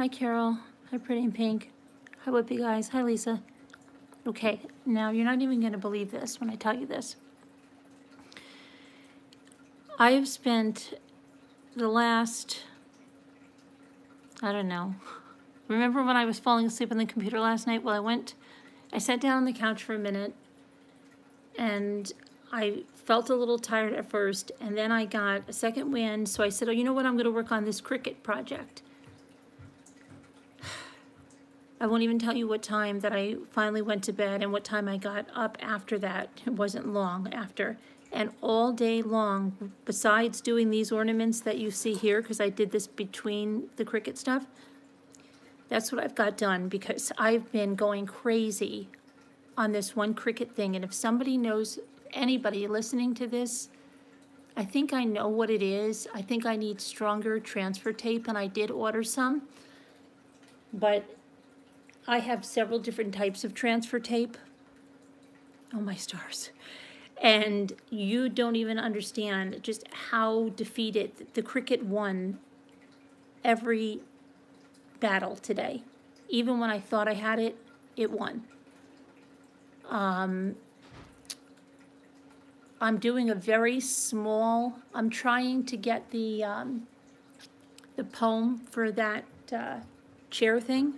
Hi, Carol. Hi, Pretty in Pink. Hi, Whippy Guys. Hi, Lisa. Okay, now you're not even going to believe this when I tell you this. I have spent the last, I don't know, remember when I was falling asleep on the computer last night? Well, I went, I sat down on the couch for a minute and I felt a little tired at first, and then I got a second wind, so I said, oh, you know what, I'm gonna work on this Cricut project. I won't even tell you what time that I finally went to bed and what time I got up after that. It wasn't long after. And all day long, besides doing these ornaments that you see here, because I did this between the Cricut stuff, that's what I've got done because I've been going crazy on this one Cricut thing. And if somebody knows anybody listening to this, I think I know what it is. I think I need stronger transfer tape, and I did order some. But I have several different types of transfer tape. Oh, my stars. And you don't even understand just how defeated the Cricut won every battle today. Even when I thought I had it, it won. Um, I'm doing a very small, I'm trying to get the, um, the poem for that uh, chair thing.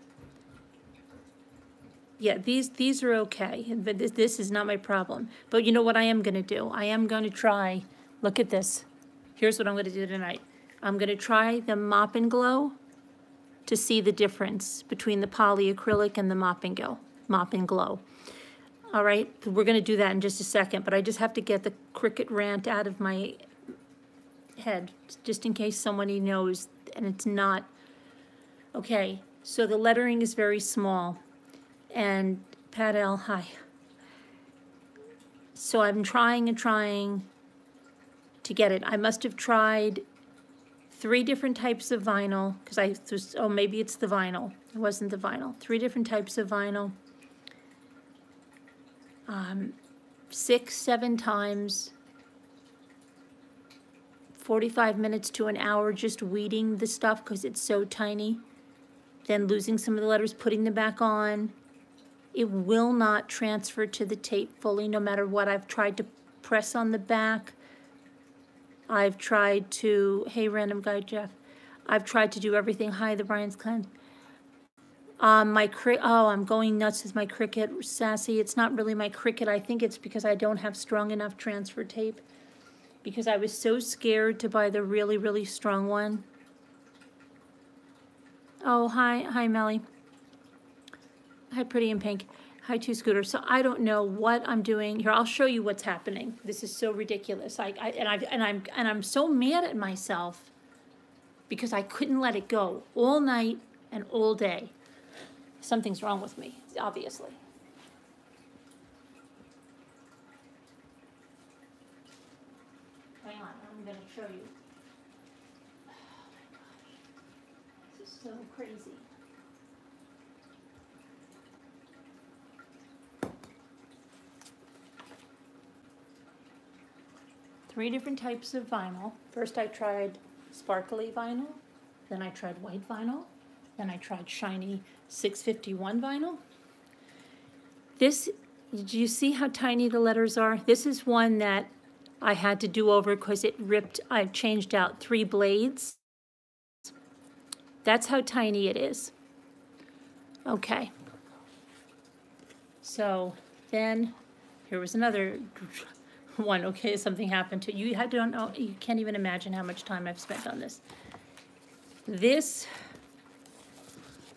Yeah, these, these are okay, but this, this is not my problem. But you know what I am gonna do? I am gonna try, look at this. Here's what I'm gonna do tonight. I'm gonna try the Mop and Glow to see the difference between the polyacrylic and the Mop and Go, Mop and Glow. All right, we're going to do that in just a second, but I just have to get the Cricut rant out of my head, just in case somebody knows, and it's not. Okay, so the lettering is very small, and Pat L, hi. So I'm trying and trying to get it. I must have tried three different types of vinyl, because I, was, oh, maybe it's the vinyl. It wasn't the vinyl. Three different types of vinyl um, six, seven times, 45 minutes to an hour just weeding the stuff because it's so tiny, then losing some of the letters, putting them back on. It will not transfer to the tape fully no matter what. I've tried to press on the back. I've tried to, hey, random guy Jeff, I've tried to do everything. Hi, the Brian's Clan. Um, my cri oh, I'm going nuts with my Cricut, Sassy. It's not really my Cricut. I think it's because I don't have strong enough transfer tape. Because I was so scared to buy the really, really strong one. Oh, hi, hi, Melly. Hi, Pretty in Pink. Hi, Two Scooter. So I don't know what I'm doing here. I'll show you what's happening. This is so ridiculous. I, I and I and I'm and I'm so mad at myself because I couldn't let it go all night and all day something's wrong with me, obviously. Hang on, I'm going to show you. Oh my gosh, this is so crazy. Three different types of vinyl. First I tried sparkly vinyl, then I tried white vinyl, then I tried shiny 651 vinyl. This, do you see how tiny the letters are? This is one that I had to do over because it ripped, I changed out three blades. That's how tiny it is. Okay. So then here was another one. Okay, something happened to you. I don't know. You can't even imagine how much time I've spent on this. This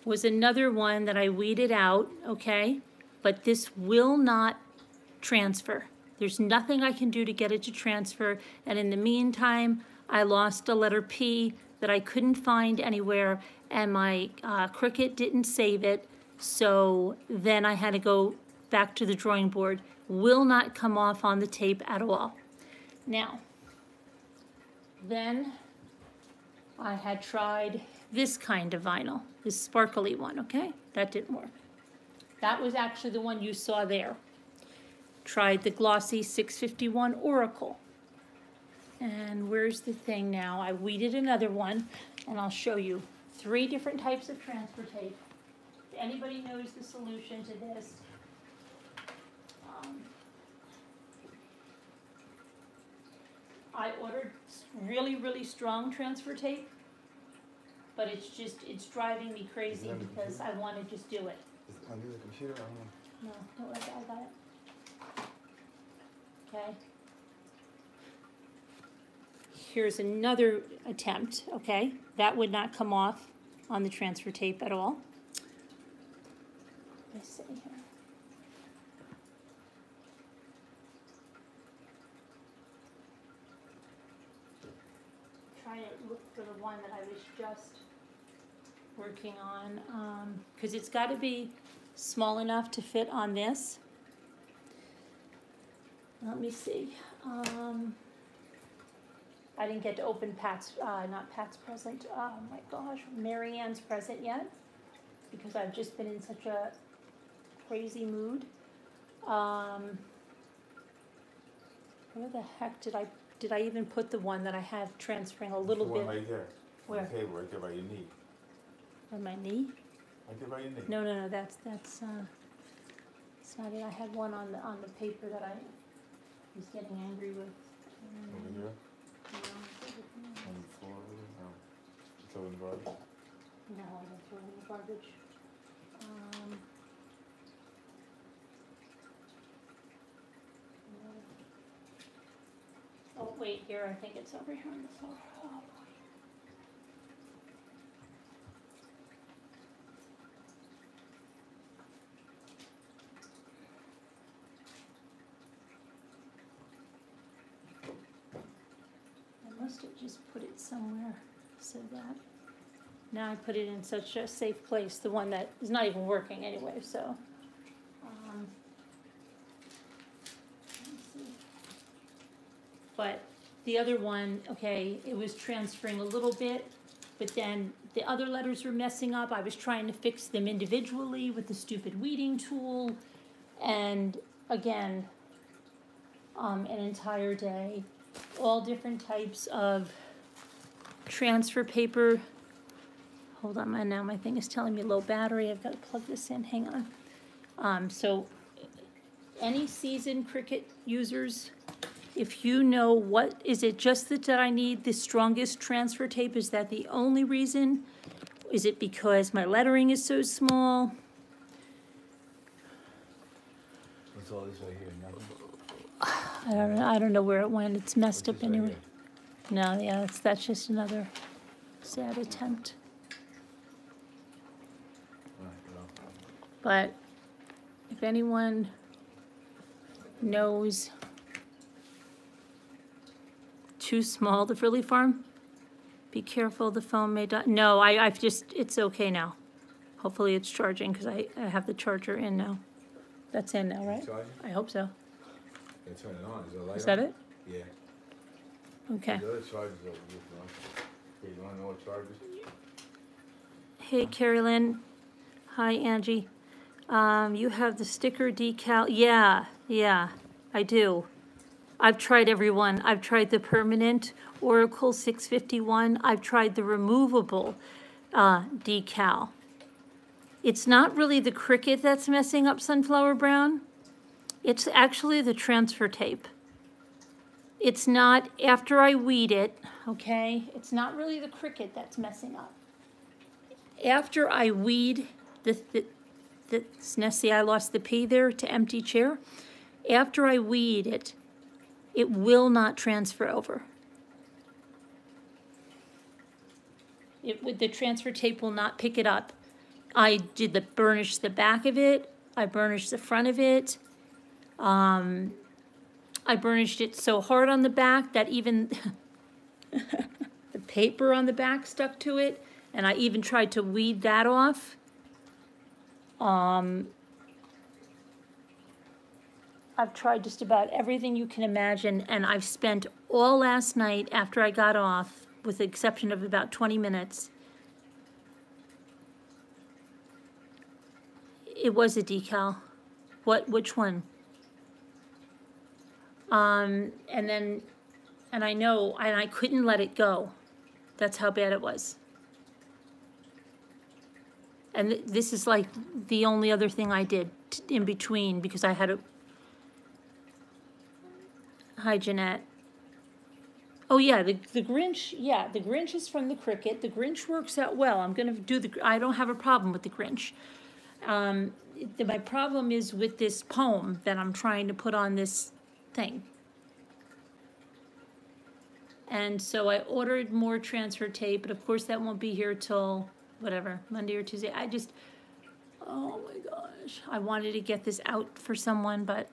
was another one that I weeded out, okay? But this will not transfer. There's nothing I can do to get it to transfer. And in the meantime, I lost a letter P that I couldn't find anywhere and my uh, Cricut didn't save it. So then I had to go back to the drawing board. Will not come off on the tape at all. Now, then I had tried this kind of vinyl, this sparkly one, okay? That didn't work. That was actually the one you saw there. Tried the glossy 651 Oracal. And where's the thing now? I weeded another one, and I'll show you. three different types of transfer tape. If anybody knows the solution to this, um, I ordered really, really strong transfer tape, but it's just, it's driving me crazy it on the because I wanna just do it. Is it under the computer? I don't know. No, don't worry, I got it. Okay. Here's another attempt, okay? That would not come off on the transfer tape at all. Let's see here. Try to look for the one that I was just working on, um, cause it's gotta be small enough to fit on this. Let me see, um, I didn't get to open Pat's, uh, not Pat's present, oh my gosh, Marianne's present yet, because I've just been in such a crazy mood. Um, where the heck did I, did I even put the one that I have transferring a little The bit? right. Where? Table, right there by your knee. On my knee? Right there by your knee. No, no, no, that's, that's, uh, it's not it, I had one on the, on the paper that I was getting angry with. Over here, no, on the floor, no. It's over in the garbage. No, I don't throw it in the garbage. Um. no. Oh, wait, here, I think it's over here on the floor, oh just put it somewhere so that, now I put it in such a safe place, the one that is not even working anyway, so. um. But the other one, okay, it was transferring a little bit, but then the other letters were messing up, I was trying to fix them individually with the stupid weeding tool. And again, um, an entire day, all different types of transfer paper. Hold on, my, now my thing is telling me low battery, I've gotta plug this in, hang on. Um, so, any seasoned Cricut users, if you know what, is it just that I need the strongest transfer tape, is that the only reason? Is it because my lettering is so small? What's all this right here? I don't know, I don't know where it went, it's messed up anyway. No, yeah, that's, that's just another sad attempt. But if anyone knows too small, the Frilly Farm, be careful, the phone may die. No, I, I've just, it's okay now. Hopefully it's charging, because I, I have the charger in now. That's in now, right? I hope so. Turn it on, is light Is that on? it? Yeah. Okay. The other charges over here, Ron. Okay, you wanna know what? Hey, Carrie Lynn. Hi, Angie. Um, you have the sticker decal. Yeah, yeah, I do. I've tried every one. I've tried the permanent Oracal 651. I've tried the removable uh, decal. It's not really the Cricut that's messing up Sunflower Brown. It's actually the transfer tape. It's not, after I weed it, okay, it's not really the Cricut that's messing up after I weed the, the, the, see, I lost the P there to empty chair. After I weed it, it will not transfer over. It the transfer tape will not pick it up. I did the burnish the back of it, I burnished the front of it. Um, I burnished it so hard on the back that even the paper on the back stuck to it and I even tried to weed that off. Um, I've tried just about everything you can imagine, and I've spent all last night after I got off, with the exception of about 20 minutes. It was a decal. What, which one? Um, and then, and I know, and I couldn't let it go. That's how bad it was. And th- this is like the only other thing I did in between, because I had a. Hi, Jeanette. Oh, yeah, the, the Grinch, yeah, the Grinch is from the Cricut. The Grinch works out well. I'm gonna do the, I don't have a problem with the Grinch. Um, my problem is with this poem that I'm trying to put on this thing. And so I ordered more transfer tape, but of course that won't be here till whatever, Monday or Tuesday. I just, oh my gosh, I wanted to get this out for someone, but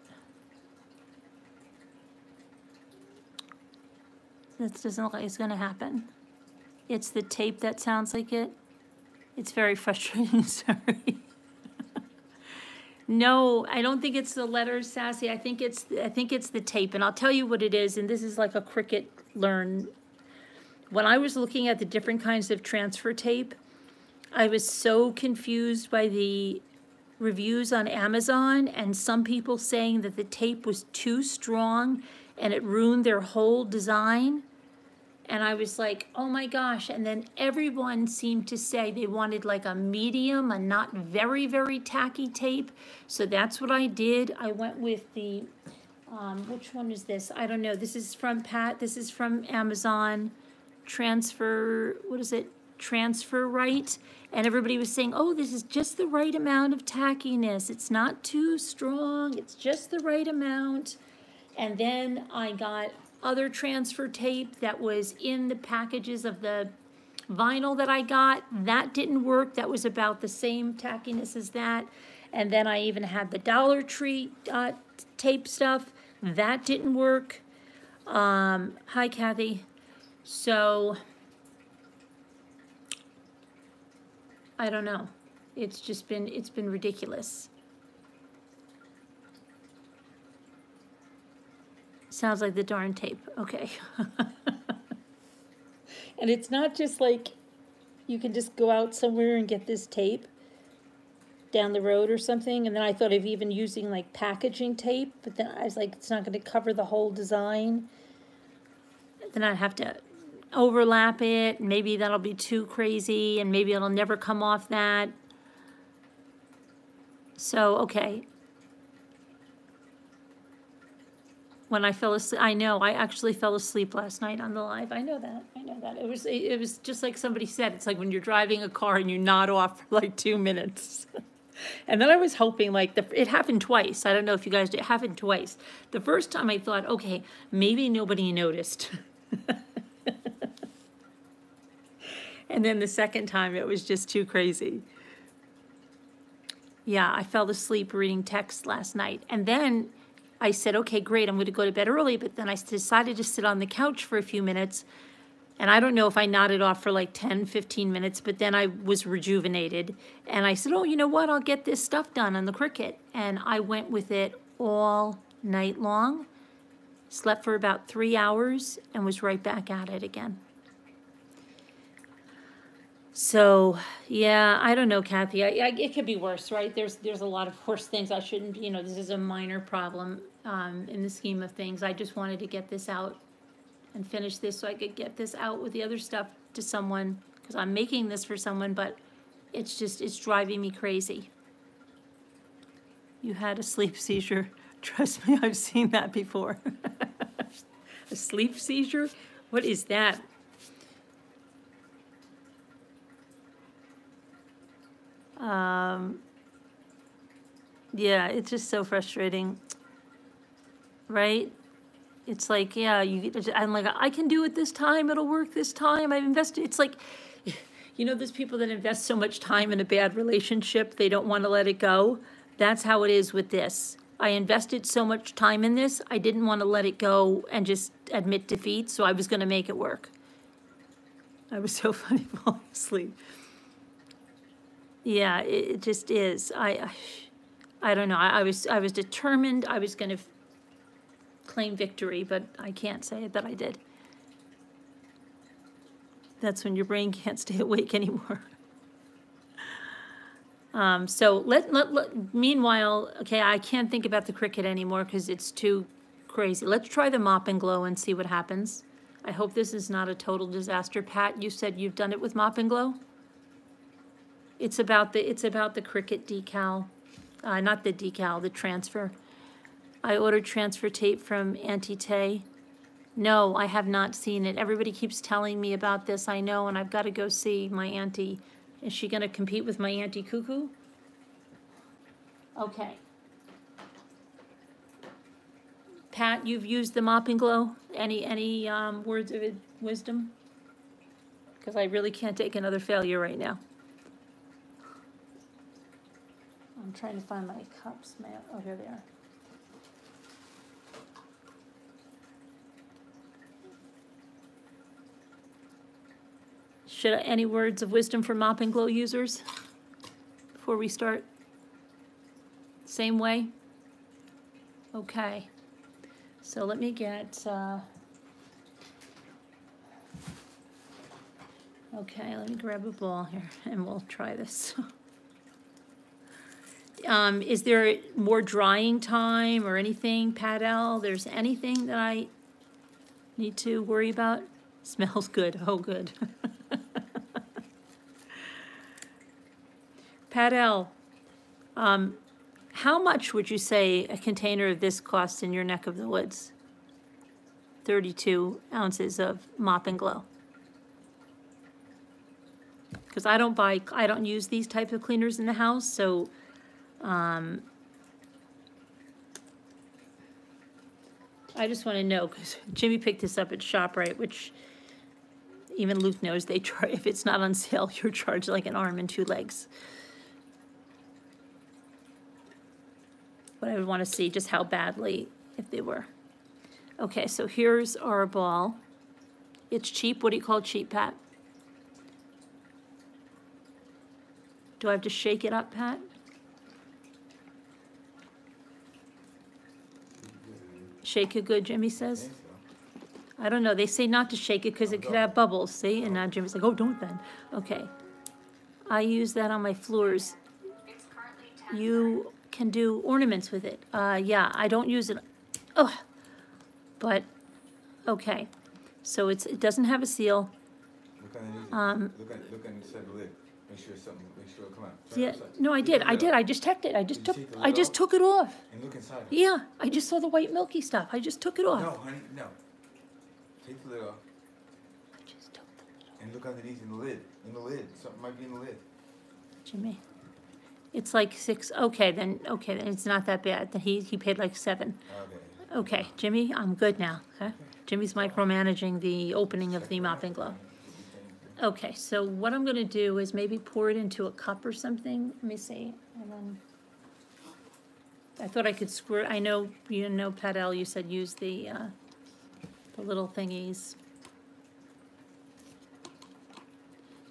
this doesn't look like it's gonna happen. It's the tape that sounds like it. It's very frustrating, sorry. No, I don't think it's the letters, Sassy. I think it's, I think it's the tape, and I'll tell you what it is, and this is like a Cricut learn. When I was looking at the different kinds of transfer tape, I was so confused by the reviews on Amazon and some people saying that the tape was too strong and it ruined their whole design. And I was like, oh my gosh. And then everyone seemed to say they wanted like a medium, a not very, very tacky tape. So that's what I did. I went with the, um, which one is this? I don't know. This is from Pat. This is from Amazon. Transfer, what is it? TransferRite. And everybody was saying, oh, this is just the right amount of tackiness. It's not too strong. It's just the right amount. And then I got other transfer tape that was in the packages of the vinyl that I got. That didn't work. That was about the same tackiness as that. And then I even had the Dollar Tree uh, tape stuff. That didn't work. Um, hi, Kathy. So, I don't know. It's just been, it's been ridiculous. Sounds like the darn tape. Okay. and it's not just like you can just go out somewhere and get this tape down the road or something. And then I thought of even using like packaging tape, but then I was like, it's not going to cover the whole design. Then I'd have to overlap it. Maybe that'll be too crazy and maybe it'll never come off that. So, okay, when I fell asleep. I know I actually fell asleep last night on the live. I know that. I know that. It was it, was just like somebody said. It's like when you're driving a car and you nod off for like two minutes. and then I was hoping like the it happened twice. I don't know if you guys did. It happened twice. The first time I thought, okay, maybe nobody noticed. and then the second time it was just too crazy. Yeah, I fell asleep reading text last night. And then I said, okay, great, I'm going to go to bed early. But then I decided to sit on the couch for a few minutes. And I don't know if I nodded off for like 10, 15 minutes, but then I was rejuvenated. And I said, oh, you know what? I'll get this stuff done on the Cricut. And I went with it all night long, slept for about three hours, and was right back at it again. So, yeah, I don't know, Kathy. I, I, it could be worse, right? There's there's a lot of worse things. I shouldn't, you know, this is a minor problem um, in the scheme of things. I just wanted to get this out and finish this so I could get this out with the other stuff to someone because I'm making this for someone, but it's just it's driving me crazy. You had a sleep seizure. Trust me, I've seen that before. a sleep seizure? What is that? Um, yeah, it's just so frustrating, right? It's like, yeah, you. I'm like, I can do it this time. It'll work this time. I've invested. It's like, you know, there's people that invest so much time in a bad relationship they don't want to let it go. That's how it is with this. I invested so much time in this. I didn't want to let it go and just admit defeat, so I was going to make it work. I was so funny falling asleep. Yeah, it, just is. I, I, I don't know. I, I was I was determined I was going to claim victory, but I can't say that I did. That's when your brain can't stay awake anymore. Um, so let, let, let, meanwhile, okay, I can't think about the Cricut anymore because it's too crazy. Let's try the mop and glow and see what happens. I hope this is not a total disaster. Pat, you said you've done it with mop and glow? It's about the, it's about the Cricut decal, uh, not the decal, the transfer. I ordered transfer tape from Auntie Tay. No, I have not seen it. Everybody keeps telling me about this, I know, and I've got to go see my auntie. Is she gonna compete with my Auntie Cuckoo? Okay. Pat, you've used the Mop and Glow? Any, any, um, words of wisdom? Because I really can't take another failure right now. I'm trying to find my cups. Oh, here they are. Should, any words of wisdom for Mop and Glow users before we start? Same way? Okay. So let me get, uh, okay, let me grab a ball here and we'll try this. Um, is there more drying time or anything, Pat L? There's anything that I need to worry about? Smells good, oh, good. Pat L, um, how much would you say a container of this costs in your neck of the woods? Thirty-two ounces of mop and glow. Because I don't buy, I don't use these type of cleaners in the house, so, um, I just want to know, because Jimmy picked this up at ShopRite, which even Luke knows they try, if it's not on sale, you're charged like an arm and two legs. But I would want to see just how badly, if they were. Okay, so here's our ball. It's cheap. What do you call cheap, Pat? Do I have to shake it up, Pat? Shake it good, Jimmy says. I don't know, they say not to shake it because it could have bubbles, see? And now Jimmy's like, oh, don't then. Okay. I use that on my floors. You can do ornaments with it. Uh, yeah, I don't use it, oh, but, okay. So it's, it doesn't have a seal. Look underneath, Um, look at, look inside the lid, make sure something, make sure, come on. Yeah, no, I did, I did, I just checked it, I just Did took, you take the I lid just off? took it off. And look inside. Yeah, I just saw the white milky stuff, I just took it off. No, honey, no. Take the lid off I just took the lid off, and look underneath in the lid, in the lid, something might be in the lid. Jimmy. It's like six, okay, then, okay, then it's not that bad, then he, he paid like seven. Okay. Okay, Jimmy, I'm good now, okay? Jimmy's micromanaging the opening of the mop and glow. Okay, so what I'm gonna do is maybe pour it into a cup or something, let me see, and then. I thought I could squirt, I know, you know, Pat L, you said use the, uh, the little thingies.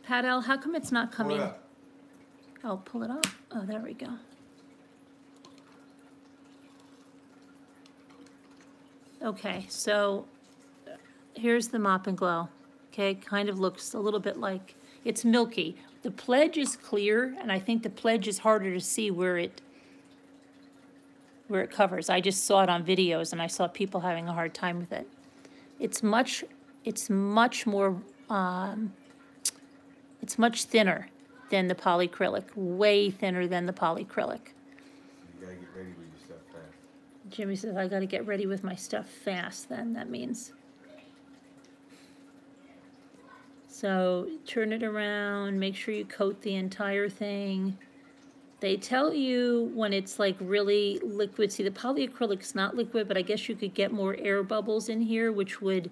Pat L, how come it's not coming? up. Oh, pull it up, oh, there we go. Okay, so here's the mop and glow. Okay, kind of looks a little bit like, it's milky. The pledge is clear, and I think the pledge is harder to see where it, where it covers. I just saw it on videos, and I saw people having a hard time with it. It's much, it's much more, um, it's much thinner than the polycrylic, way thinner than the polycrylic. You gotta get ready with your stuff fast. Jimmy says, I gotta get ready with my stuff fast, then, that means. So, turn it around, make sure you coat the entire thing. They tell you when it's like really liquid, see, the polyacrylic's not liquid, but I guess you could get more air bubbles in here, which would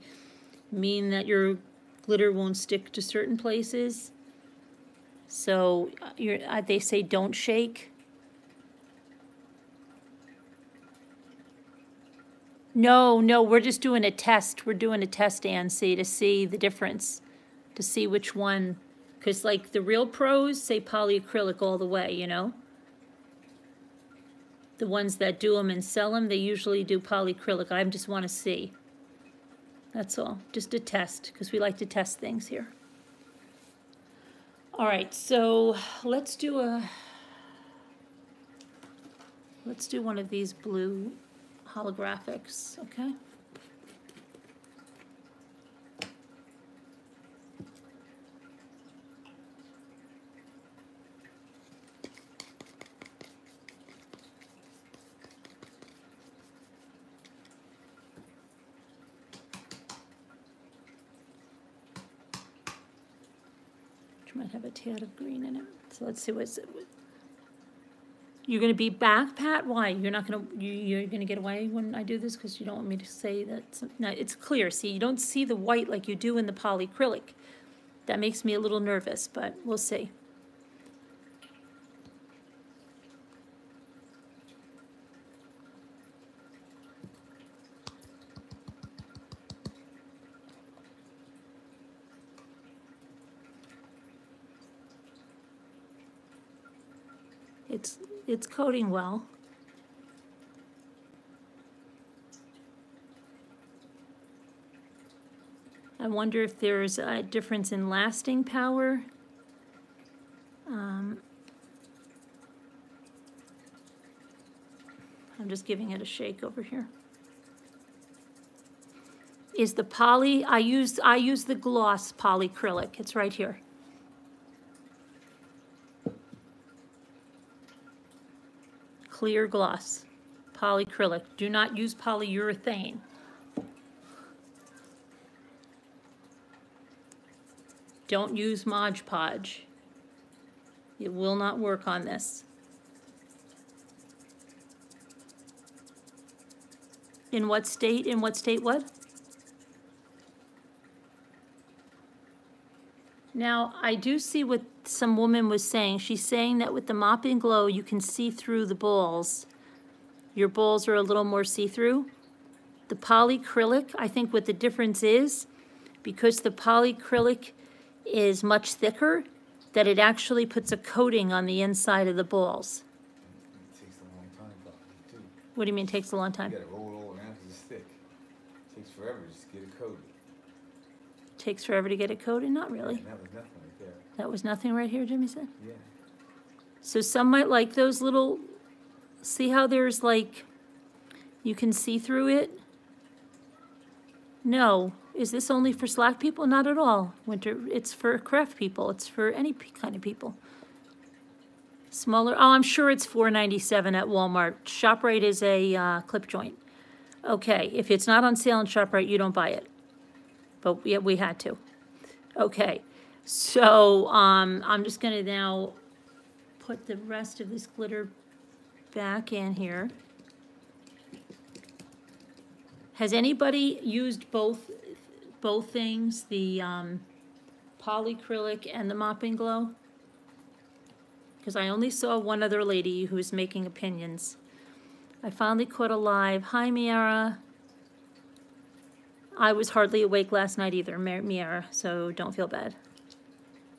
mean that your glitter won't stick to certain places. So, uh, uh, they say don't shake. No, no, we're just doing a test. We're doing a test, Ansi, to see the difference, to see which one, because like the real pros say polyacrylic all the way, you know? The ones that do them and sell them, they usually do polyacrylic. I just want to see. That's all, just a test, because we like to test things here. All right, so let's do a, let's do one of these blue holographics, okay? Might have a tad of green in it. So let's see what's, it. you're gonna be back, Pat? Why? You're not gonna, you, you're gonna get away when I do this? Cause you don't want me to say that, some- no, it's clear. See, you don't see the white like you do in the polyacrylic. That makes me a little nervous, but we'll see. It's, coating well. I wonder if there's a difference in lasting power. Um, I'm just giving it a shake over here. Is the poly, I use, I use the gloss polycrylic, it's right here. Clear gloss, polycrylic. Do not use polyurethane. Don't use Mod Podge. It will not work on this. In what state, in what state what? Now, I do see what some woman was saying. She's saying that with the mop and glow, you can see through the balls. Your balls are a little more see-through. The polycrylic, I think what the difference is, because the polycrylic is much thicker, that it actually puts a coating on the inside of the balls. It takes a long time, too. What do you mean it takes a long time? You gotta roll it all around 'cause it's thick. It Takes forever just to get it coated. Takes forever to get it coated? Not really. And that was nothing right there. That was nothing right here, Jimmy said? Yeah. So some might like those little, see how there's like, you can see through it? No. Is this only for slack people? Not at all. Winter, it's for craft people. It's for any kind of people. Smaller, oh, I'm sure it's four ninety-seven at Walmart. ShopRite is a, uh, clip joint. Okay, if it's not on sale in ShopRite, you don't buy it. But yeah, we had to. Okay, so, um, I'm just gonna now put the rest of this glitter back in here. Has anybody used both, both things, the um, polycrylic and the mop and glow? Because I only saw one other lady who was making opinions. I finally caught a live. Hi, Miara. I was hardly awake last night either, Miara, so don't feel bad.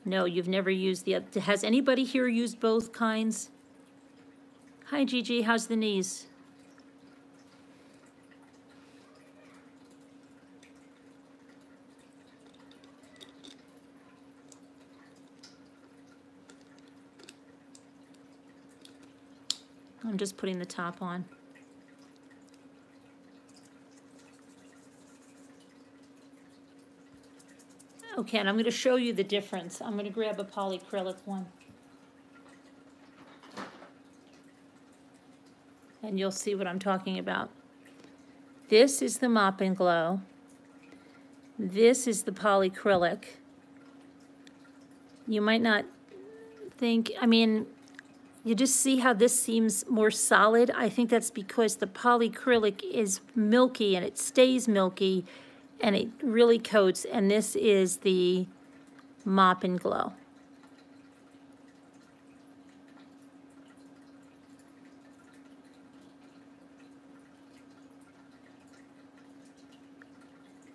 No, you've never used the, oth- has anybody here used both kinds? Hi Gigi, how's the knees? I'm just putting the top on. Okay, and I'm gonna show you the difference. I'm gonna grab a polycrylic one. And you'll see what I'm talking about. This is the Mop and Glow. This is the polycrylic. You might not think, I mean, you just see how this seems more solid. I think that's because the polycrylic is milky and it stays milky and it really coats, and this is the Mop and Glow.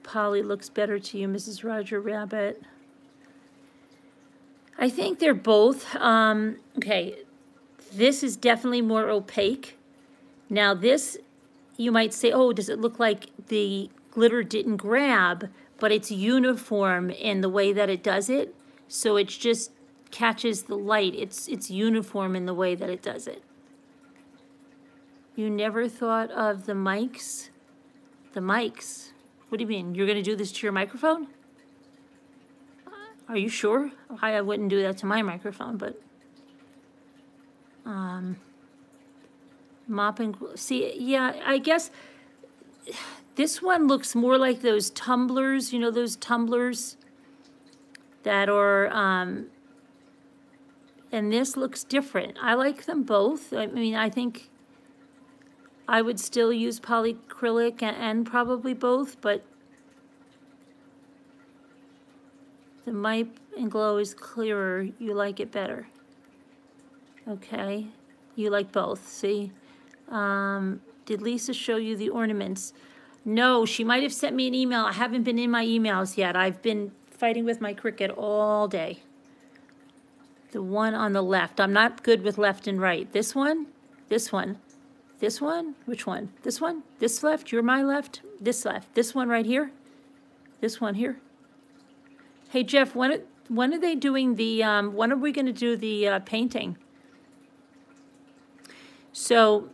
Polly looks better to you, Mrs. Roger Rabbit. I think they're both, um, okay, this is definitely more opaque. Now this, you might say, oh, does it look like the glitter didn't grab? But it's uniform in the way that it does it, so it just catches the light. It's, it's uniform in the way that it does it. You never thought of the mics? The mics? What do you mean? You're gonna do this to your microphone? Are you sure? I I wouldn't do that to my microphone, but. Um, mop and, see, yeah, I guess this one looks more like those tumblers, you know, those tumblers that are, um, and this looks different. I like them both. I mean, I think I would still use polyacrylic a- and probably both, but the Mop and Glow is clearer. You like it better. Okay, you like both, see? Um, did Lisa show you the ornaments? No, she might have sent me an email. I haven't been in my emails yet. I've been fighting with my Cricut all day. The one on the left. I'm not good with left and right. This one, this one, this one, which one? This one, this left, you're my left, this left, this one right here, this one here. Hey Jeff, when, when are they doing the, um, when are we gonna do the, uh, painting? So,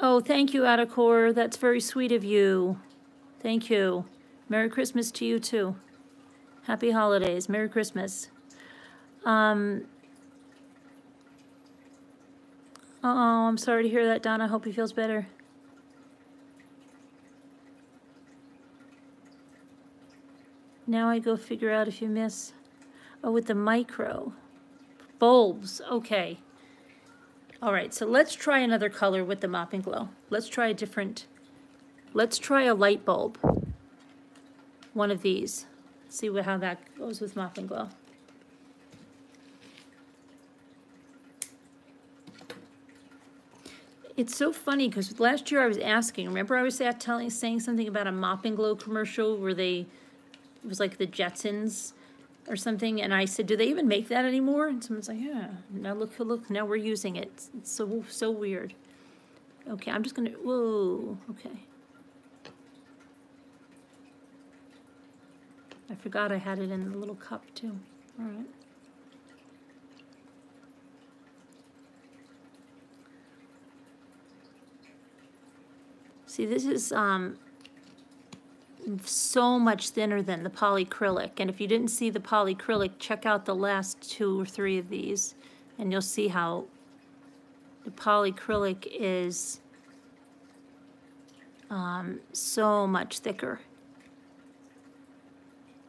oh, thank you, Adacor, that's very sweet of you. Thank you. Merry Christmas to you too. Happy holidays, Merry Christmas. Um, oh, I'm sorry to hear that, Donna. I hope he feels better. Now I go figure out if you miss. Oh, with the micro. Bulbs, okay. All right, so let's try another color with the Mop and Glow. Let's try a different, let's try a light bulb. One of these. See what, how that goes with Mop and Glow. It's so funny because last year I was asking, remember I was telling, saying something about a Mop and Glow commercial where they, it was like the Jetsons or something, and I said, do they even make that anymore? And someone's like, yeah, now look, look, now we're using it. It's, so, so weird. Okay, I'm just gonna, whoa, okay. I forgot I had it in the little cup too. All right. See, this is um, so much thinner than the polyacrylic. And if you didn't see the polyacrylic, check out the last two or three of these, and you'll see how the polyacrylic is um, so much thicker.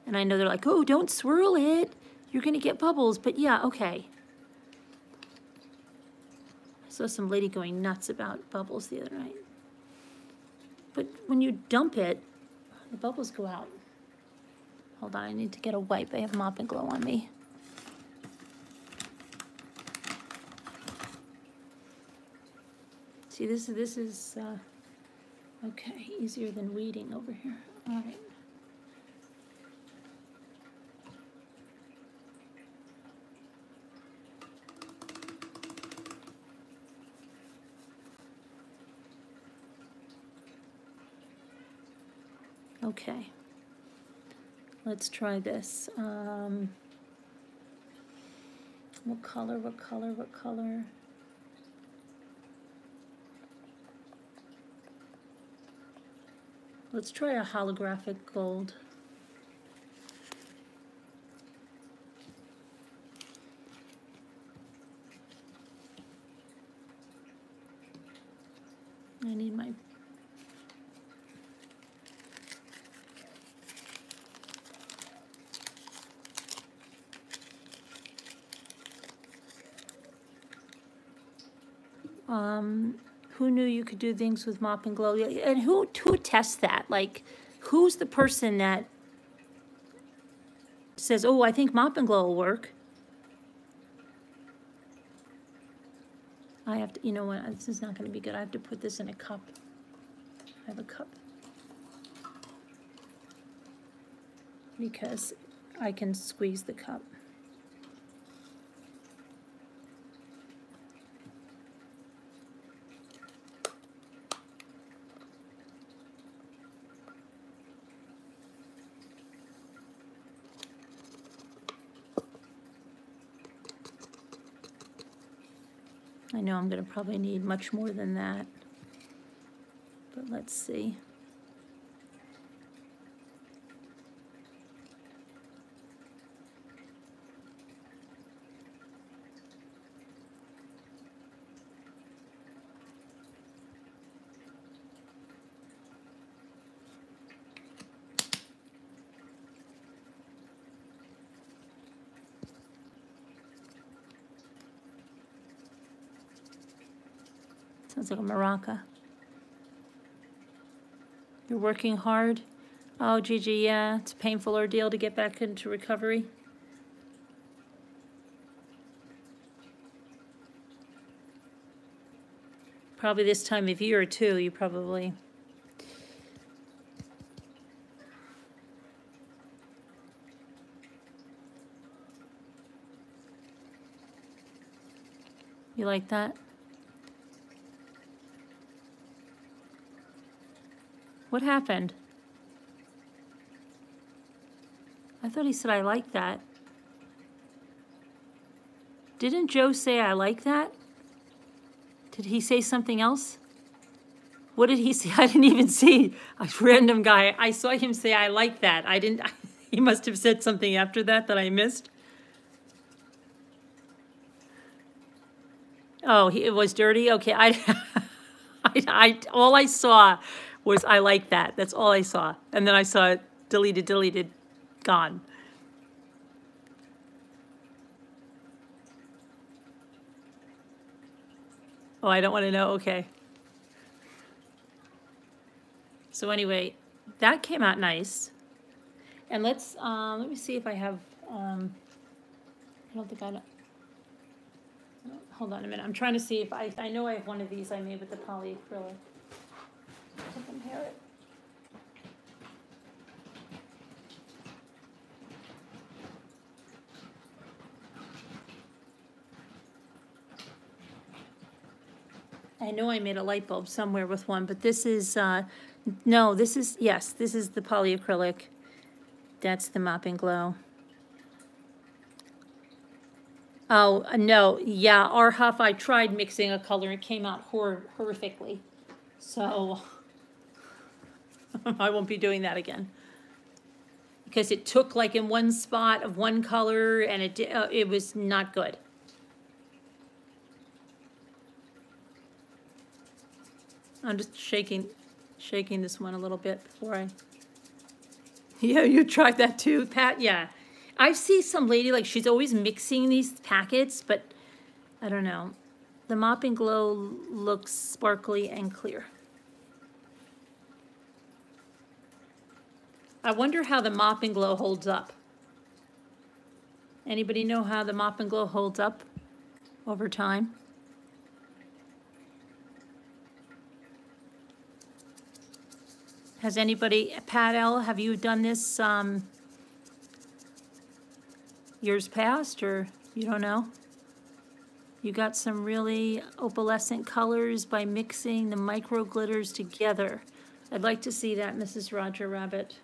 And I know they're like, oh, don't swirl it. You're going to get bubbles. But yeah, okay. I saw some lady going nuts about bubbles the other night. But when you dump it, the bubbles go out. Hold on, I need to get a wipe. I have mop and glow on me. See, this, this is, uh, okay, easier than weeding over here. All right. Okay. Let's try this. Um, what color, what color, what color? Let's try a holographic gold. I need my um, who knew you could do things with mop and glow? And who who tests that? Like, who's the person that says, "Oh, I think mop and glow will work"? I have to. You know what? This is not going to be good. I have to put this in a cup. I have a cup because I can squeeze the cup. I know I'm gonna probably need much more than that. But let's see. Sounds like a maraca. You're working hard? Oh, Gigi, yeah, it's a painful ordeal to get back into recovery. Probably this time of year too, you probably. You like that? What happened? I thought he said I like that. Didn't Joe say I like that? Did he say something else? What did he say? I didn't even see. A random guy. I saw him say I like that. I didn't. He must have said something after that that I missed. Oh, he, it was dirty. Okay, I, I, I, all I saw was I like that. That's all I saw, and then I saw it deleted, deleted, gone. Oh, I don't want to know. Okay. So anyway, that came out nice. And let's um, let me see if I have. Um, I don't think I know. Hold on a minute. I'm trying to see if I, I know I have one of these I made with the polyacrylic. Compare it. I know I made a light bulb somewhere with one, but this is, uh, no, this is, yes, this is the polyacrylic. That's the Mop and Glow. Oh, uh, no, yeah, our Huff, I tried mixing a color, and it came out hor- horrifically. So, I won't be doing that again. Because it took like in one spot of one color and it, uh, it was not good. I'm just shaking, shaking this one a little bit before I. Yeah, you tried that too, Pat. Yeah, I see some lady like she's always mixing these packets, but I don't know. The Mop and Glow looks sparkly and clear. I wonder how the Mop and Glow holds up. Anybody know how the Mop and Glow holds up over time? Has anybody, Pat L, have you done this um, years past, or you don't know? You got some really opalescent colors by mixing the micro glitters together. I'd like to see that, Mrs. Roger Rabbit.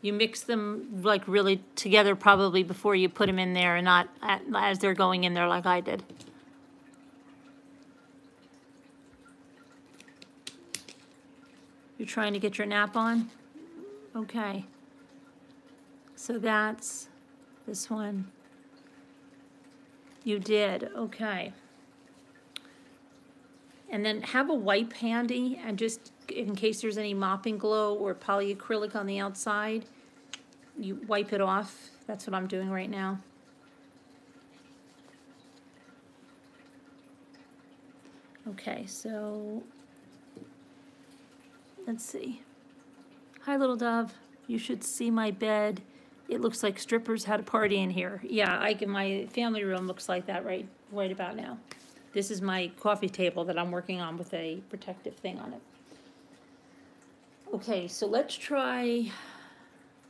You mix them like really together probably before you put them in there and not at- as they're going in there like I did. You're trying to get your nap on? Okay. So that's this one. You did, okay. And then have a wipe handy and just in case there's any mop and glow or polyacrylic on the outside, you wipe it off. That's what I'm doing right now. Okay, so let's see. Hi, little dove. You should see my bed. It looks like strippers had a party in here. Yeah, I can, my family room looks like that right, right about now. This is my coffee table that I'm working on with a protective thing on it. Okay, so let's try,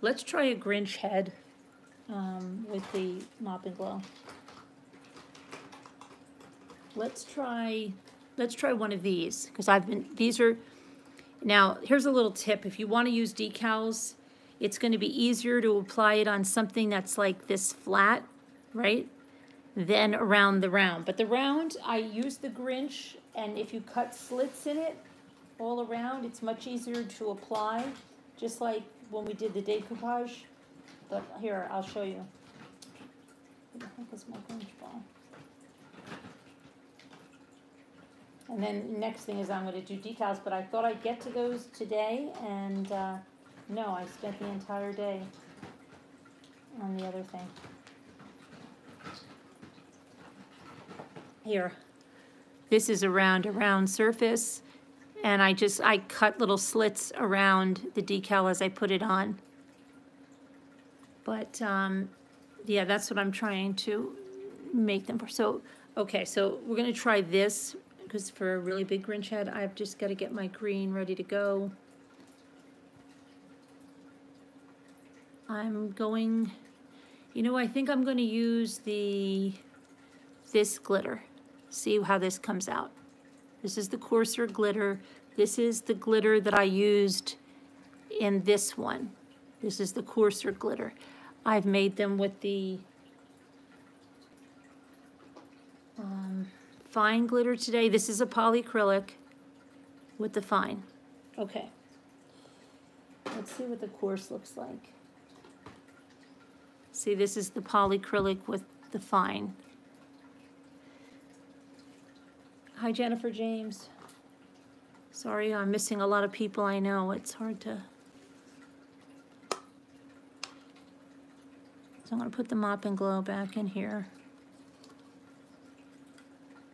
let's try a Grinch head um, with the mop and glow. Let's try, let's try one of these because I've been, these are, now, here's a little tip. If you want to use decals, it's going to be easier to apply it on something that's like this flat, right? Than around the round. But the round, I use the Grinch, and if you cut slits in it all around, it's much easier to apply, just like when we did the decoupage. But here, I'll show you. Where the heck is my ball? And then next thing is I'm gonna do decals, but I thought I'd get to those today, and, uh, no, I spent the entire day on the other thing. Here. This is around a round surface, and I just, I cut little slits around the decal as I put it on. But, um, yeah, that's what I'm trying to make them for. So, okay, so we're gonna try this, because for a really big Grinch head, I've just gotta get my green ready to go. I'm going, you know, I think I'm gonna use the, this glitter. See how this comes out. This is the coarser glitter. This is the glitter that I used in this one. This is the coarser glitter. I've made them with the um, fine glitter today. This is a polyacrylic with the fine. Okay. Let's see what the coarse looks like. See, this is the polyacrylic with the fine. Hi, Jennifer James. Sorry, I'm missing a lot of people I know. It's hard to. So I'm gonna put the mop and glow back in here.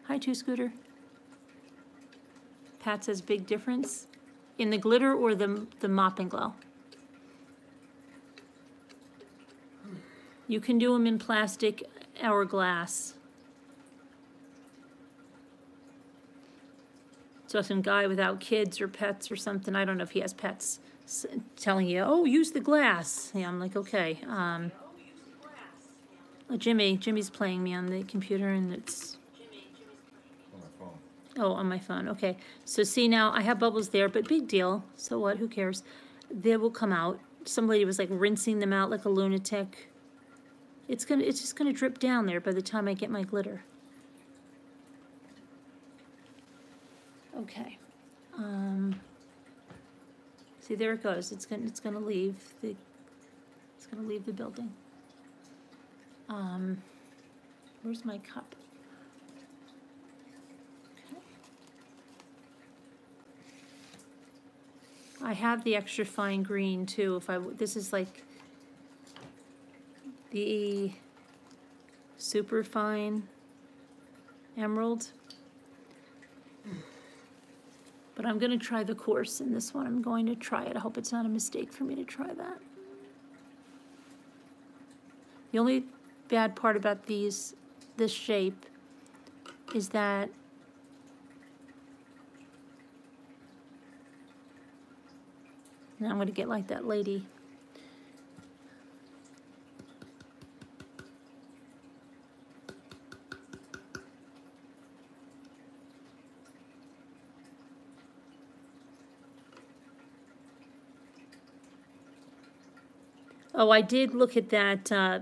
Hi, Two Scooter. Pat says big difference in the glitter or the, the mop and glow? You can do them in plastic or glass. So some guy without kids or pets or something, I don't know if he has pets, telling you, oh, use the glass. Yeah, I'm like, okay. Um, Jimmy, Jimmy's playing me on the computer and it's, oh, on my phone, okay. So see now, I have bubbles there, but big deal, so what, who cares? They will come out. Somebody was like rinsing them out like a lunatic. It's gonna, it's just gonna drip down there by the time I get my glitter. Okay. Um, see, there it goes. It's gonna, it's gonna leave the, it's gonna leave the building. Um, where's my cup? Okay. I have the extra fine green too, if I, this is like the super fine emerald. But I'm gonna try the course in this one. I'm going to try it. I hope it's not a mistake for me to try that. The only bad part about these, this shape, is that now I'm gonna get like that lady. Oh, I did look at that, uh,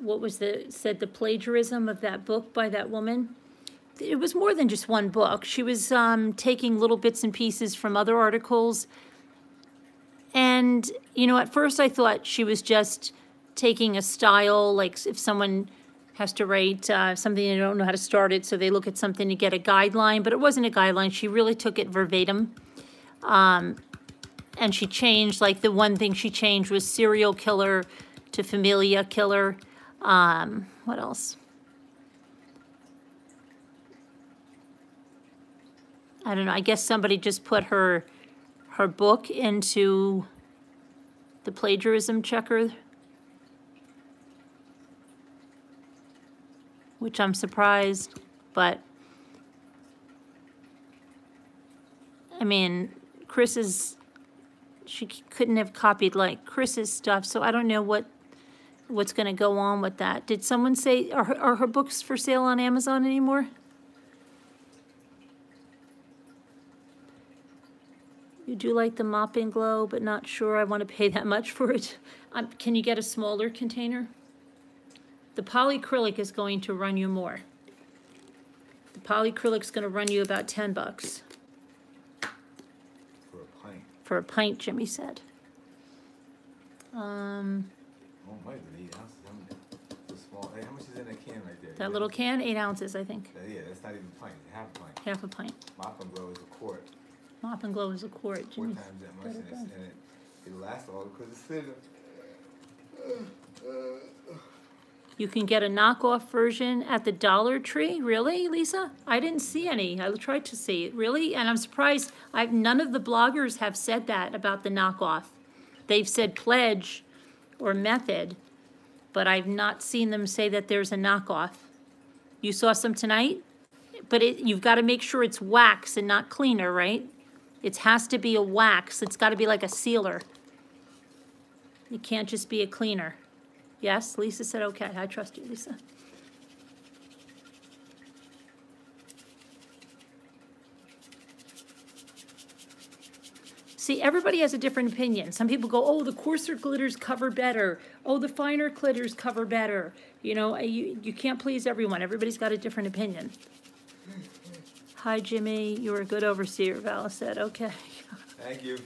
what was the, said the plagiarism of that book by that woman. It was more than just one book. She was, um, taking little bits and pieces from other articles. And, you know, at first I thought she was just taking a style, like if someone has to write, uh, something they don't know how to start it, so they look at something to get a guideline, but it wasn't a guideline. She really took it verbatim and she changed like the one thing she changed was serial killer to familia killer. Um what else? I don't know i guess somebody just put her her book into the plagiarism checker which i'm surprised but i mean chris's she couldn't have copied like Chris's stuff, so I don't know what, what's gonna go on with that. Did someone say, are, her- are her books for sale on Amazon anymore? You do like the mop and glow, but not sure I wanna pay that much for it. Um, can you get a smaller container? The polyacrylic is going to run you more. The polyacrylic's gonna run you about ten bucks. For a pint. For a pint, Jimmy said. Um, Oh, might be eight ounces. How small, hey, how much is in that can right there? that little can, eight ounces, I think, Uh, Yeah, that's not even a pint, half a pint. half a pint. Mop and glow is a quart, Mop and glow is a quart, four times that much, and it it's, it, lasts all because it's thinner. You can get a knockoff version at the Dollar Tree. Really, Lisa? I didn't see any. I tried to see. It. Really? And I'm surprised. I've, none of the bloggers have said that about the knockoff. They've said pledge or method, but I've not seen them say that there's a knockoff. You saw some tonight? But it, you've got to make sure it's wax and not cleaner, right? It has to be a wax. It's got to be like a sealer. It can't just be a cleaner. Yes, Lisa said, okay, I trust you, Lisa. See, everybody has a different opinion. Some people go, oh, the coarser glitters cover better. Oh, the finer glitters cover better. You know, you, you can't please everyone. Everybody's got a different opinion. Hi, Jimmy. You're a good overseer, Vala said. Okay. Thank you.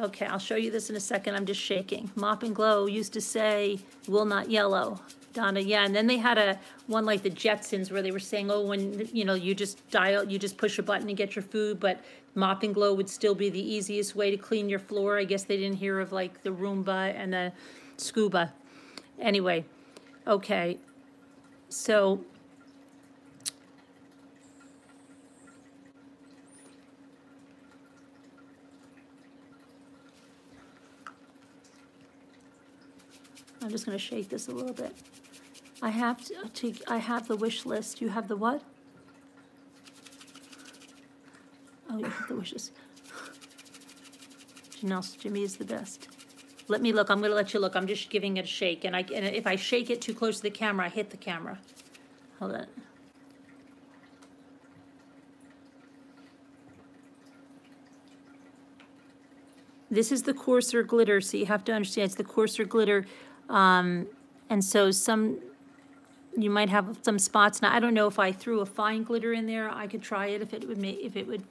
Okay, I'll show you this in a second. I'm just shaking. Mop and Glow used to say, will not yellow. Donna, yeah, and then they had a one like the Jetsons where they were saying, oh, when you know you just dial, you just push a button and get your food, but Mop and Glow would still be the easiest way to clean your floor. I guess they didn't hear of like the Roomba and the Scooba. Anyway, okay, so I'm just gonna shake this a little bit. I have to, to, I have the wish list. You have the what? Oh, you have the wishes. Janelle, Jimmy is the best. Let me look. I'm gonna let you look. I'm just giving it a shake, and I and if I shake it too close to the camera, I hit the camera. Hold on. This is the coarser glitter, so you have to understand it's the coarser glitter. Um, and so some, you might have some spots. Now, I don't know if I threw a fine glitter in there. I could try it if it would make, if it would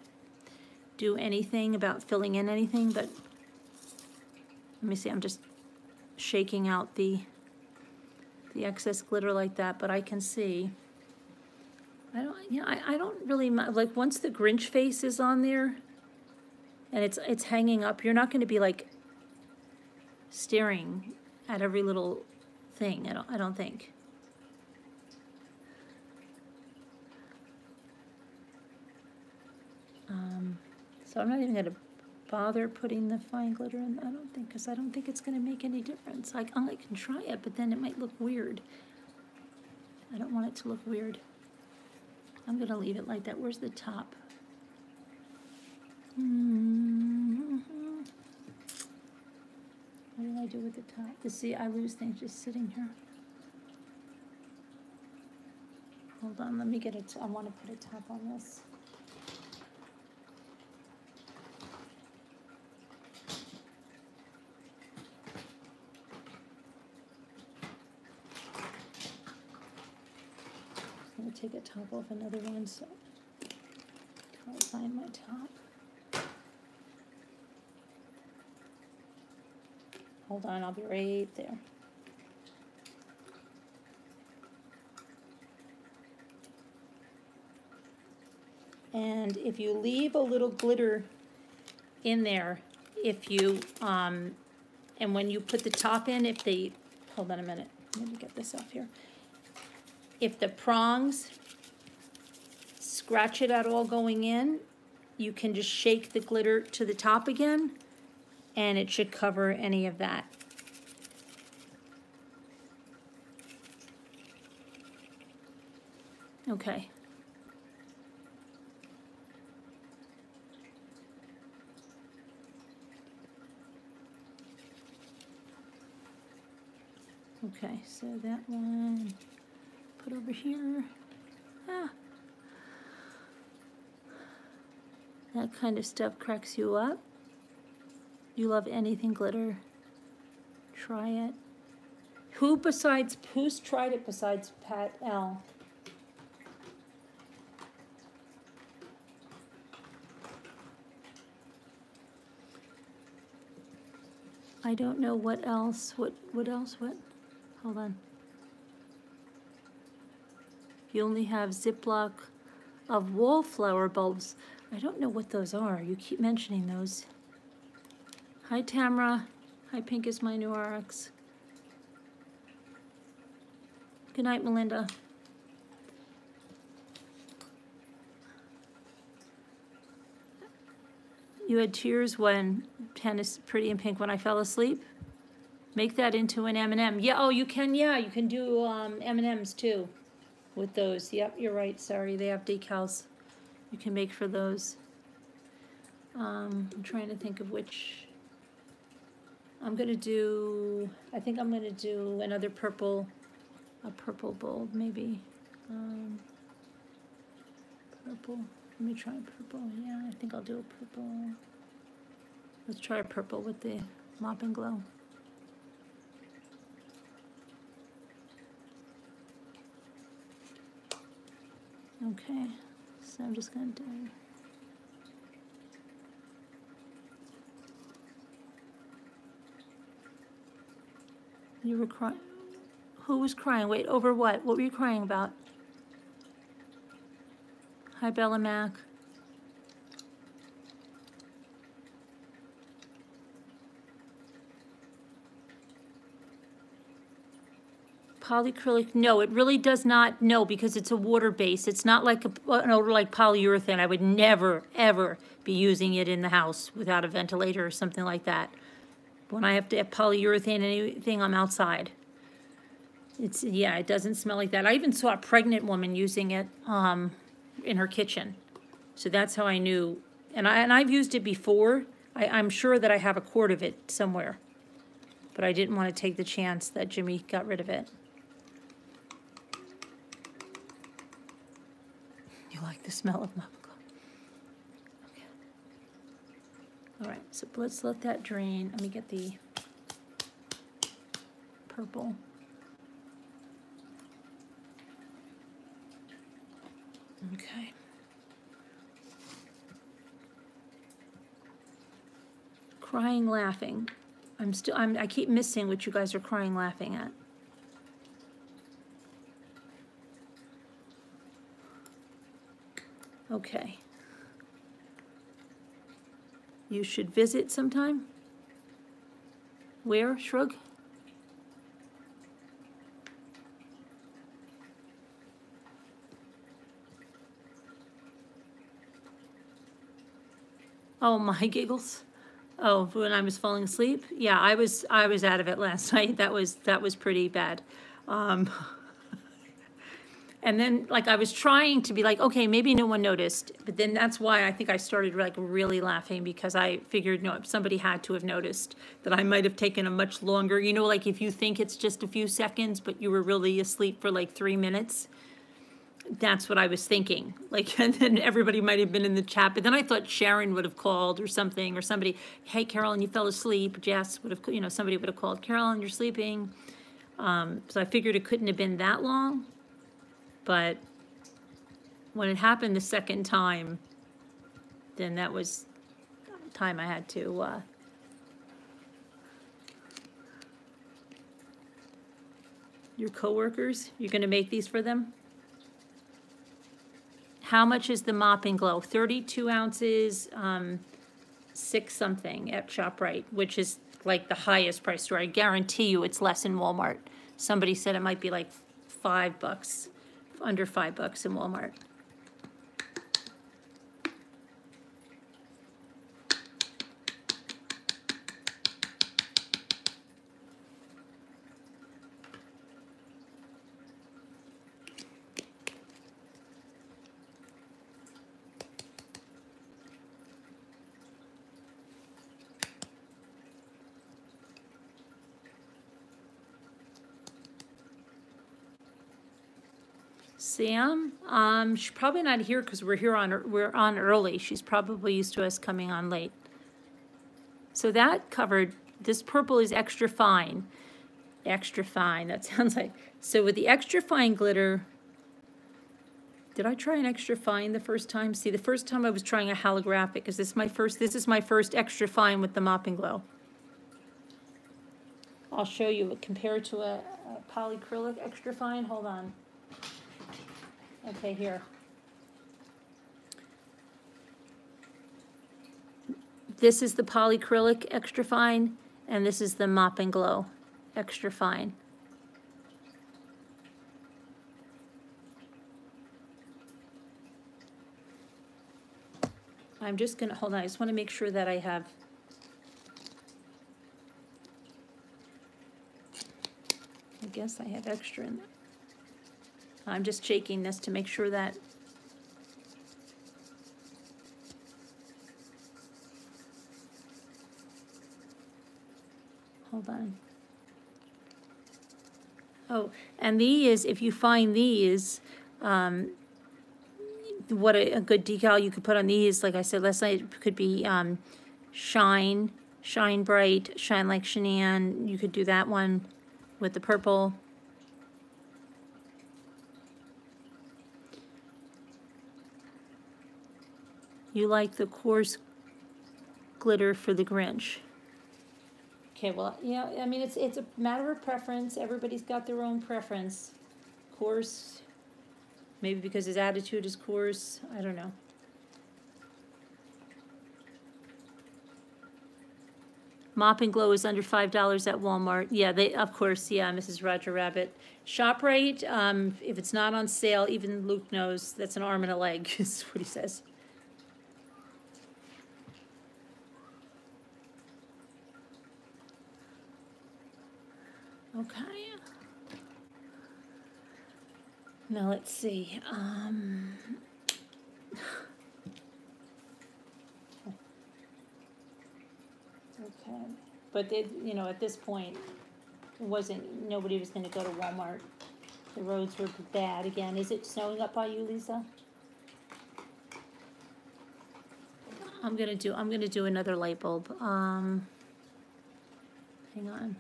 do anything about filling in anything, but let me see, I'm just shaking out the, the excess glitter like that, but I can see. I don't, know, I, I don't really, like, once the Grinch face is on there and it's, it's hanging up, you're not gonna be like staring at every little thing, I don't, I don't think. Um, so I'm not even gonna bother putting the fine glitter in, I don't think, cause I don't think it's gonna make any difference. Like, I can try it, but then it might look weird. I don't want it to look weird. I'm gonna leave it like that. Where's the top? Mhm. What do I do with the top? To see, I lose things just sitting here. Hold on, let me get it. I want to put a top on this. I'm gonna take a top off another one, so to find my top. Hold on, I'll be right there. And if you leave a little glitter in there, if you, um, and when you put the top in, if they, hold on a minute, let me get this off here. If the prongs scratch it at all going in, you can just shake the glitter to the top again and it should cover any of that. Okay. Okay, so that one, put over here. Ah. That kind of stuff cracks you up. You love anything glitter. Try it. Who besides, who's tried it besides Pat L? I don't know what else, what, what else, what? Hold on. You only have Ziploc of wallflower bulbs. I don't know what those are. You keep mentioning those. Hi, Tamara. Hi, Pink is my new RX. Good night, Melinda. You had tears when tennis pretty in pink when I fell asleep. Make that into an M and m Yeah. Oh, you can. Yeah, you can do um, M and M's too, with those. Yep, you're right. Sorry, they have decals. You can make for those. Um, I'm trying to think of which. I'm gonna do. I think I'm gonna do another purple, a purple bulb maybe. Um, purple. Let me try purple. Yeah, I think I'll do a purple. Let's try a purple with the mop and glow. Okay, so I'm just gonna do. You were crying. Who was crying? Wait, over what? What were you crying about? Hi, Bella Mac. Polyacrylic, no, it really does not, no, because it's a water base. It's not like a, an odor like polyurethane. I would never, ever be using it in the house without a ventilator or something like that. When I have to have polyurethane anything, I'm outside. It's, yeah, it doesn't smell like that. I even saw a pregnant woman using it, um, in her kitchen. So that's how I knew, and I, and I've used it before. I, I'm sure that I have a quart of it somewhere. But I didn't want to take the chance that Jimmy got rid of it. You like the smell of Mappa Okay. All right, so let's let that drain. Let me get the purple. Okay. Crying, laughing. I'm still, I'm, I keep missing what you guys are crying, laughing at. Okay. You should visit sometime? Where, Shrug? Oh, my giggles. Oh, when I was falling asleep? Yeah, I was, I was out of it last night. That was, that was pretty bad. Um, and then, like, I was trying to be like, okay, maybe no one noticed. But then that's why I think I started, like, really laughing because I figured, no, somebody had to have noticed that I might have taken a much longer, you know, like if you think it's just a few seconds, but you were really asleep for like three minutes that's what I was thinking. Like, and then everybody might have been in the chat, but then I thought Sharon would have called or something, or somebody, hey, Carolyn, you fell asleep. Jess would have, you know, somebody would have called, Carolyn, you're sleeping. Um, so I figured it couldn't have been that long. But when it happened the second time, then that was time I had to, uh, your coworkers, you're gonna make these for them? How much is the Mop and Glow? 32 ounces, um, six something at ShopRite, which is like the highest price store. I guarantee you it's less in Walmart. Somebody said it might be like five bucks, under five bucks in Walmart. Sam, um, she's probably not here because we're here on, we're on early. She's probably used to us coming on late. So that covered, this purple is extra fine. Extra fine, that sounds like, so with the extra fine glitter, did I try an extra fine the first time? See, the first time I was trying a holographic, because this is my first, this is my first extra fine with the Mop and Glow. I'll show you, compared to a, a polyacrylic extra fine, hold on. Okay, here. This is the polyacrylic extra fine, And this is the Mop and Glow, extra fine. I'm just gonna, hold on, I just wanna make sure that I have. I guess I have extra in there. I'm just shaking this to make sure that. Hold on. Oh, and these, if you find these, um, what a, a good decal you could put on these, like I said last night, it could be, um, shine, shine bright, shine like Shanann. You could do that one with the purple. You like the coarse glitter for the Grinch. Okay, well, yeah, I mean, it's, it's a matter of preference. Everybody's got their own preference. Coarse, maybe because his attitude is coarse, I don't know. Mop and Glow is under five dollars at Walmart. Yeah, they, of course, yeah, Mrs. Roger Rabbit. ShopRite, um, if it's not on sale, even Luke knows that's an arm and a leg, is what he says. Okay. Now, let's see, um. Okay, but they, you know, at this point, it wasn't, nobody was gonna go to Walmart. The roads were bad again. Is it snowing up by you, Lisa? I'm gonna do, I'm gonna do another light bulb, um. Hang on.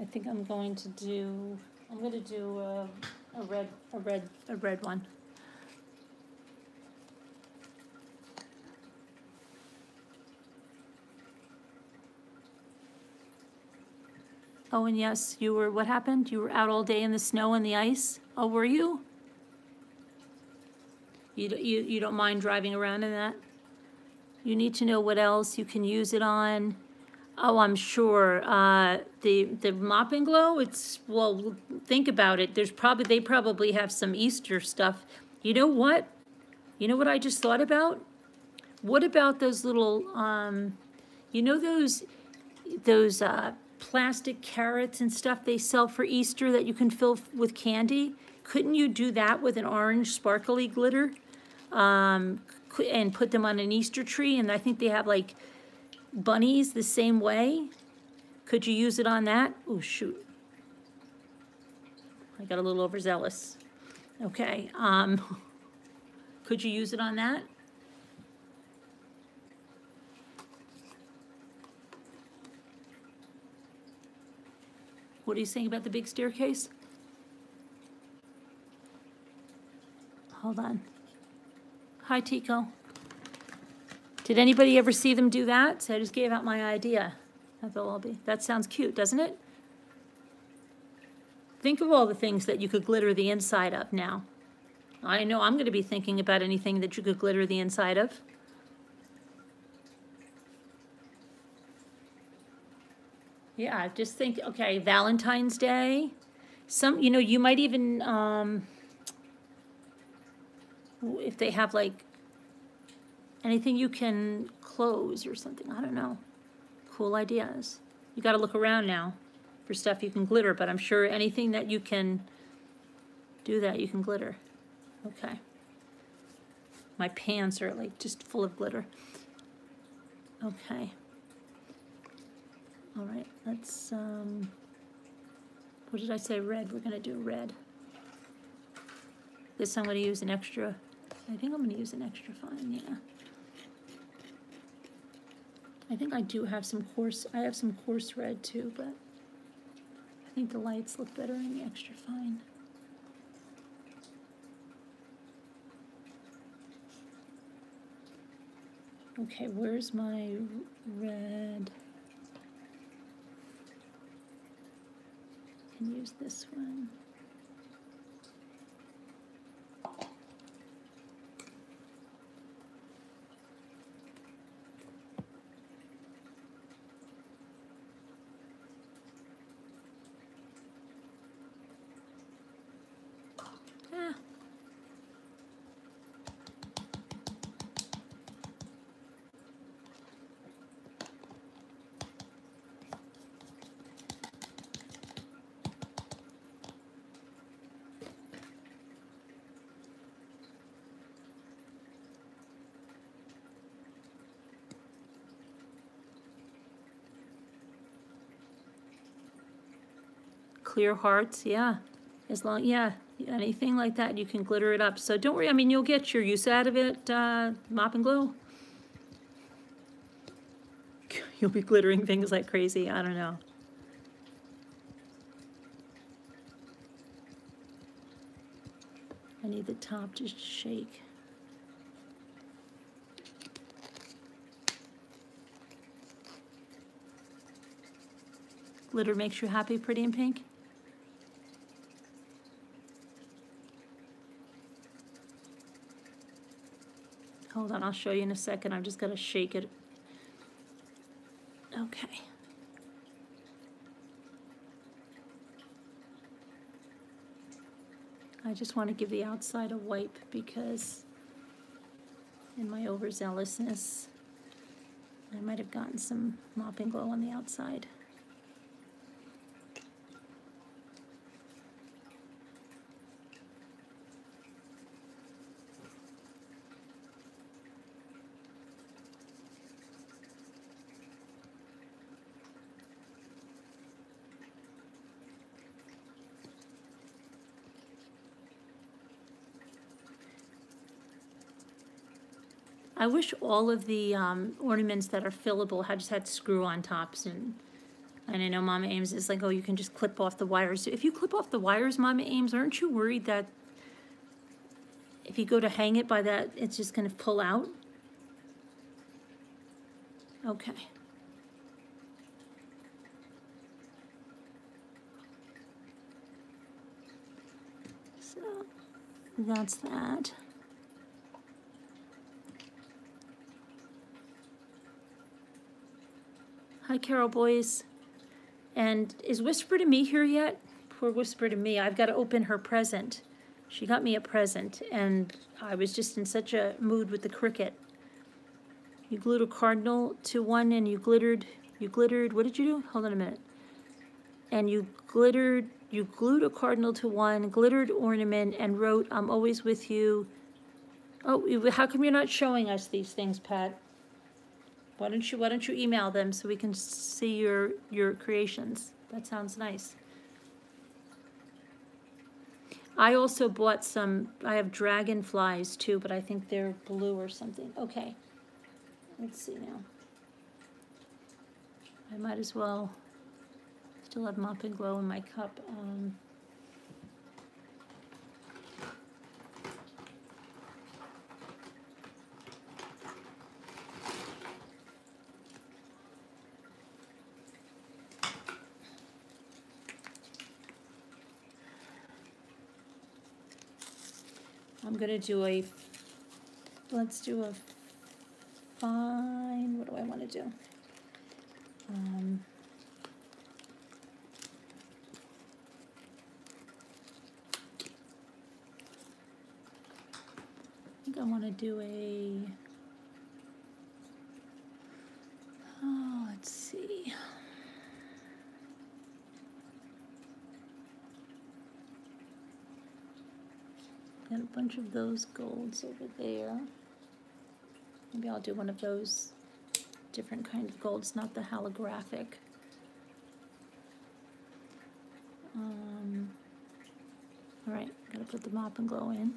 I think I'm going to do, I'm gonna do a, a red, a red, a red one. Oh, and yes, you were, what happened? You were out all day in the snow and the ice? Oh, were you? You, you, you don't mind driving around in that? You need to know what else you can use it on. Oh, I'm sure. Uh, the the mop and glow. It's well. Think about it. There's probably they probably have some Easter stuff. You know what? You know what I just thought about? What about those little? Um, you know those those uh, plastic carrots and stuff they sell for Easter that you can fill with candy. Couldn't you do that with an orange sparkly glitter? Um, and put them on an Easter tree. And I think they have like bunnies the same way? Could you use it on that? Oh, shoot. I got a little overzealous. Okay, um, could you use it on that? What are you saying about the big staircase? Hold on. Hi, Tico. Did anybody ever see them do that? So I just gave out my idea. That sounds cute, doesn't it? Think of all the things that you could glitter the inside of now. I know I'm gonna be thinking about anything that you could glitter the inside of. Yeah, I just think, okay, Valentine's Day. Some, you know, you might even, um, if they have like anything you can close or something, I don't know. Cool ideas. You gotta look around now for stuff you can glitter, but I'm sure anything that you can do that, you can glitter. Okay. My pants are like just full of glitter. Okay. All right, let's, um, what did I say, red? We're gonna do red. This I'm gonna use an extra, I think I'm gonna use an extra fine, yeah. I think I do have some coarse, I have some coarse red too, but I think the lights look better in the extra fine. Okay, where's my red? Can use this one. Clear hearts, yeah. As long, yeah, anything like that, you can glitter it up. So don't worry, I mean, you'll get your use out of it, uh, mop and glue. You'll be glittering things like crazy, I don't know. I need the top to shake. Glitter makes you happy, pretty in pink? Hold on, I'll show you in a second. I've just got to shake it. Okay. I just want to give the outside a wipe because in my overzealousness, I might have gotten some mop and glow on the outside. I wish all of the um, ornaments that are fillable had just had screw-on tops and and I know Mama Ames is like, oh, you can just clip off the wires. If you clip off the wires, Mama Ames, aren't you worried that if you go to hang it by that, it's just gonna pull out? Okay. So, that's that. Hi, Carol Boys. And is Whisper to Me here yet? Poor Whisper to Me. I've got to open her present. She got me a present, and I was just in such a mood with the Cricut. You glued a cardinal to one, and you glittered. You glittered. What did you do? Hold on a minute. And you glittered. You glued a cardinal to one, glittered ornament, and wrote, "I'm always with you." Oh, how come you're not showing us these things, Pat? Why don't you, why don't you email them so we can see your, your creations? That sounds nice. I also bought some, I have dragonflies too, but I think they're blue or something. Okay. Let's see now. I might as well, still have mop and glow in my cup. Um, I'm gonna do a, let's do a fine, what do I wanna do? Um, I think I wanna do a, oh, let's see. Got a bunch of those golds over there. Maybe I'll do one of those different kind of golds, not the holographic. Um, all right, gotta put the mop and glow in.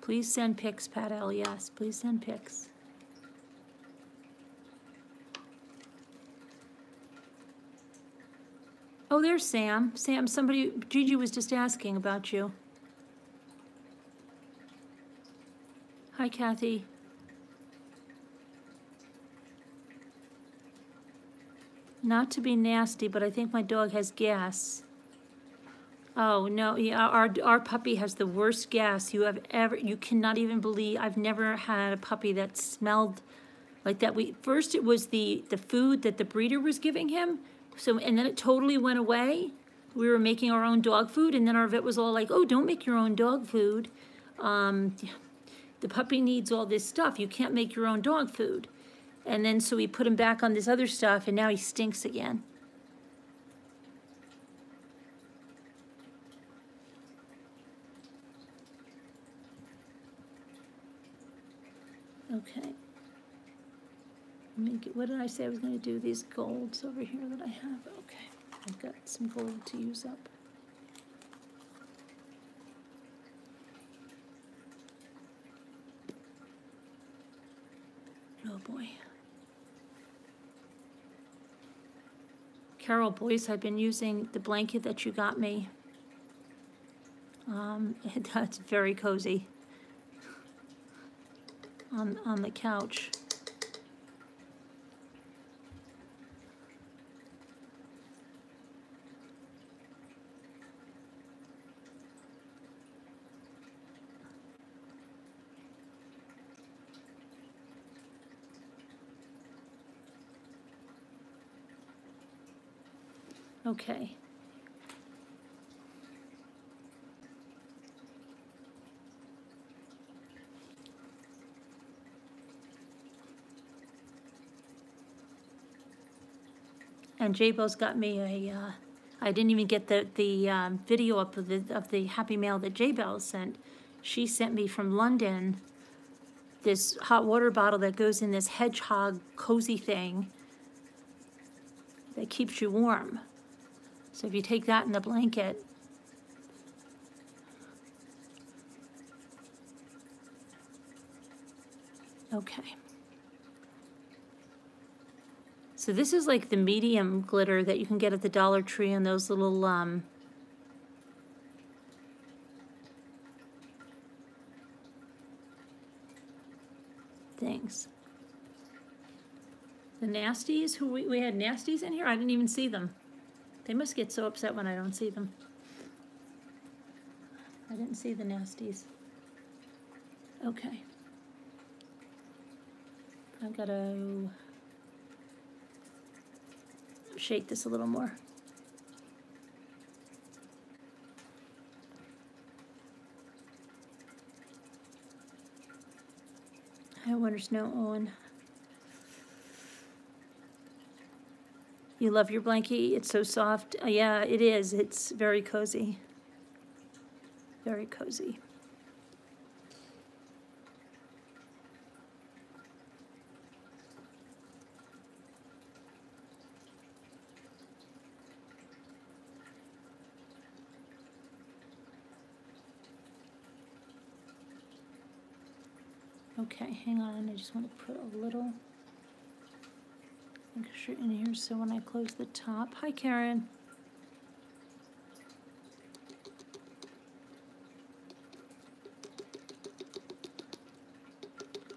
Please send pics, Pat L. Yes, please send pics. Oh, there's Sam. Sam, somebody, Gigi was just asking about you. Hi, Kathy. Not to be nasty, but I think my dog has gas. Oh, no, yeah, our, our puppy has the worst gas you have ever, you cannot even believe, I've never had a puppy that smelled like that. We, first it was the, the food that the breeder was giving him, so, and then it totally went away. We were making our own dog food, and then our vet was all like, oh, don't make your own dog food. Um, the puppy needs all this stuff. You can't make your own dog food. And then so we put him back on this other stuff, and now he stinks again. Okay. Let me get, what did I say I was gonna do? These golds over here that I have. Okay. I've got some gold to use up. Oh, boy. Carol Boyce, I've been using the blanket that you got me. Um, that's very cozy. On, on the couch. Okay. And J-Bo's got me a, uh, I didn't even get the, the, um, video up of the, of the Happy Mail that J-Bell sent. She sent me from London this hot water bottle that goes in this hedgehog cozy thing that keeps you warm. So if you take that in the blanket, okay. So this is like the medium glitter that you can get at the Dollar Tree and those little, um, things. The nasties, who we, we had nasties in here? I didn't even see them. They must get so upset when I don't see them. I didn't see the nasties. Okay. I've got to shake this a little more. I Winter Snow Owen. You love your blankie. It's so soft. Uh, yeah, it is. It's very cozy. Very cozy. Okay, hang on. I just want to put a little extra in here so when I close the top. Hi, Karen.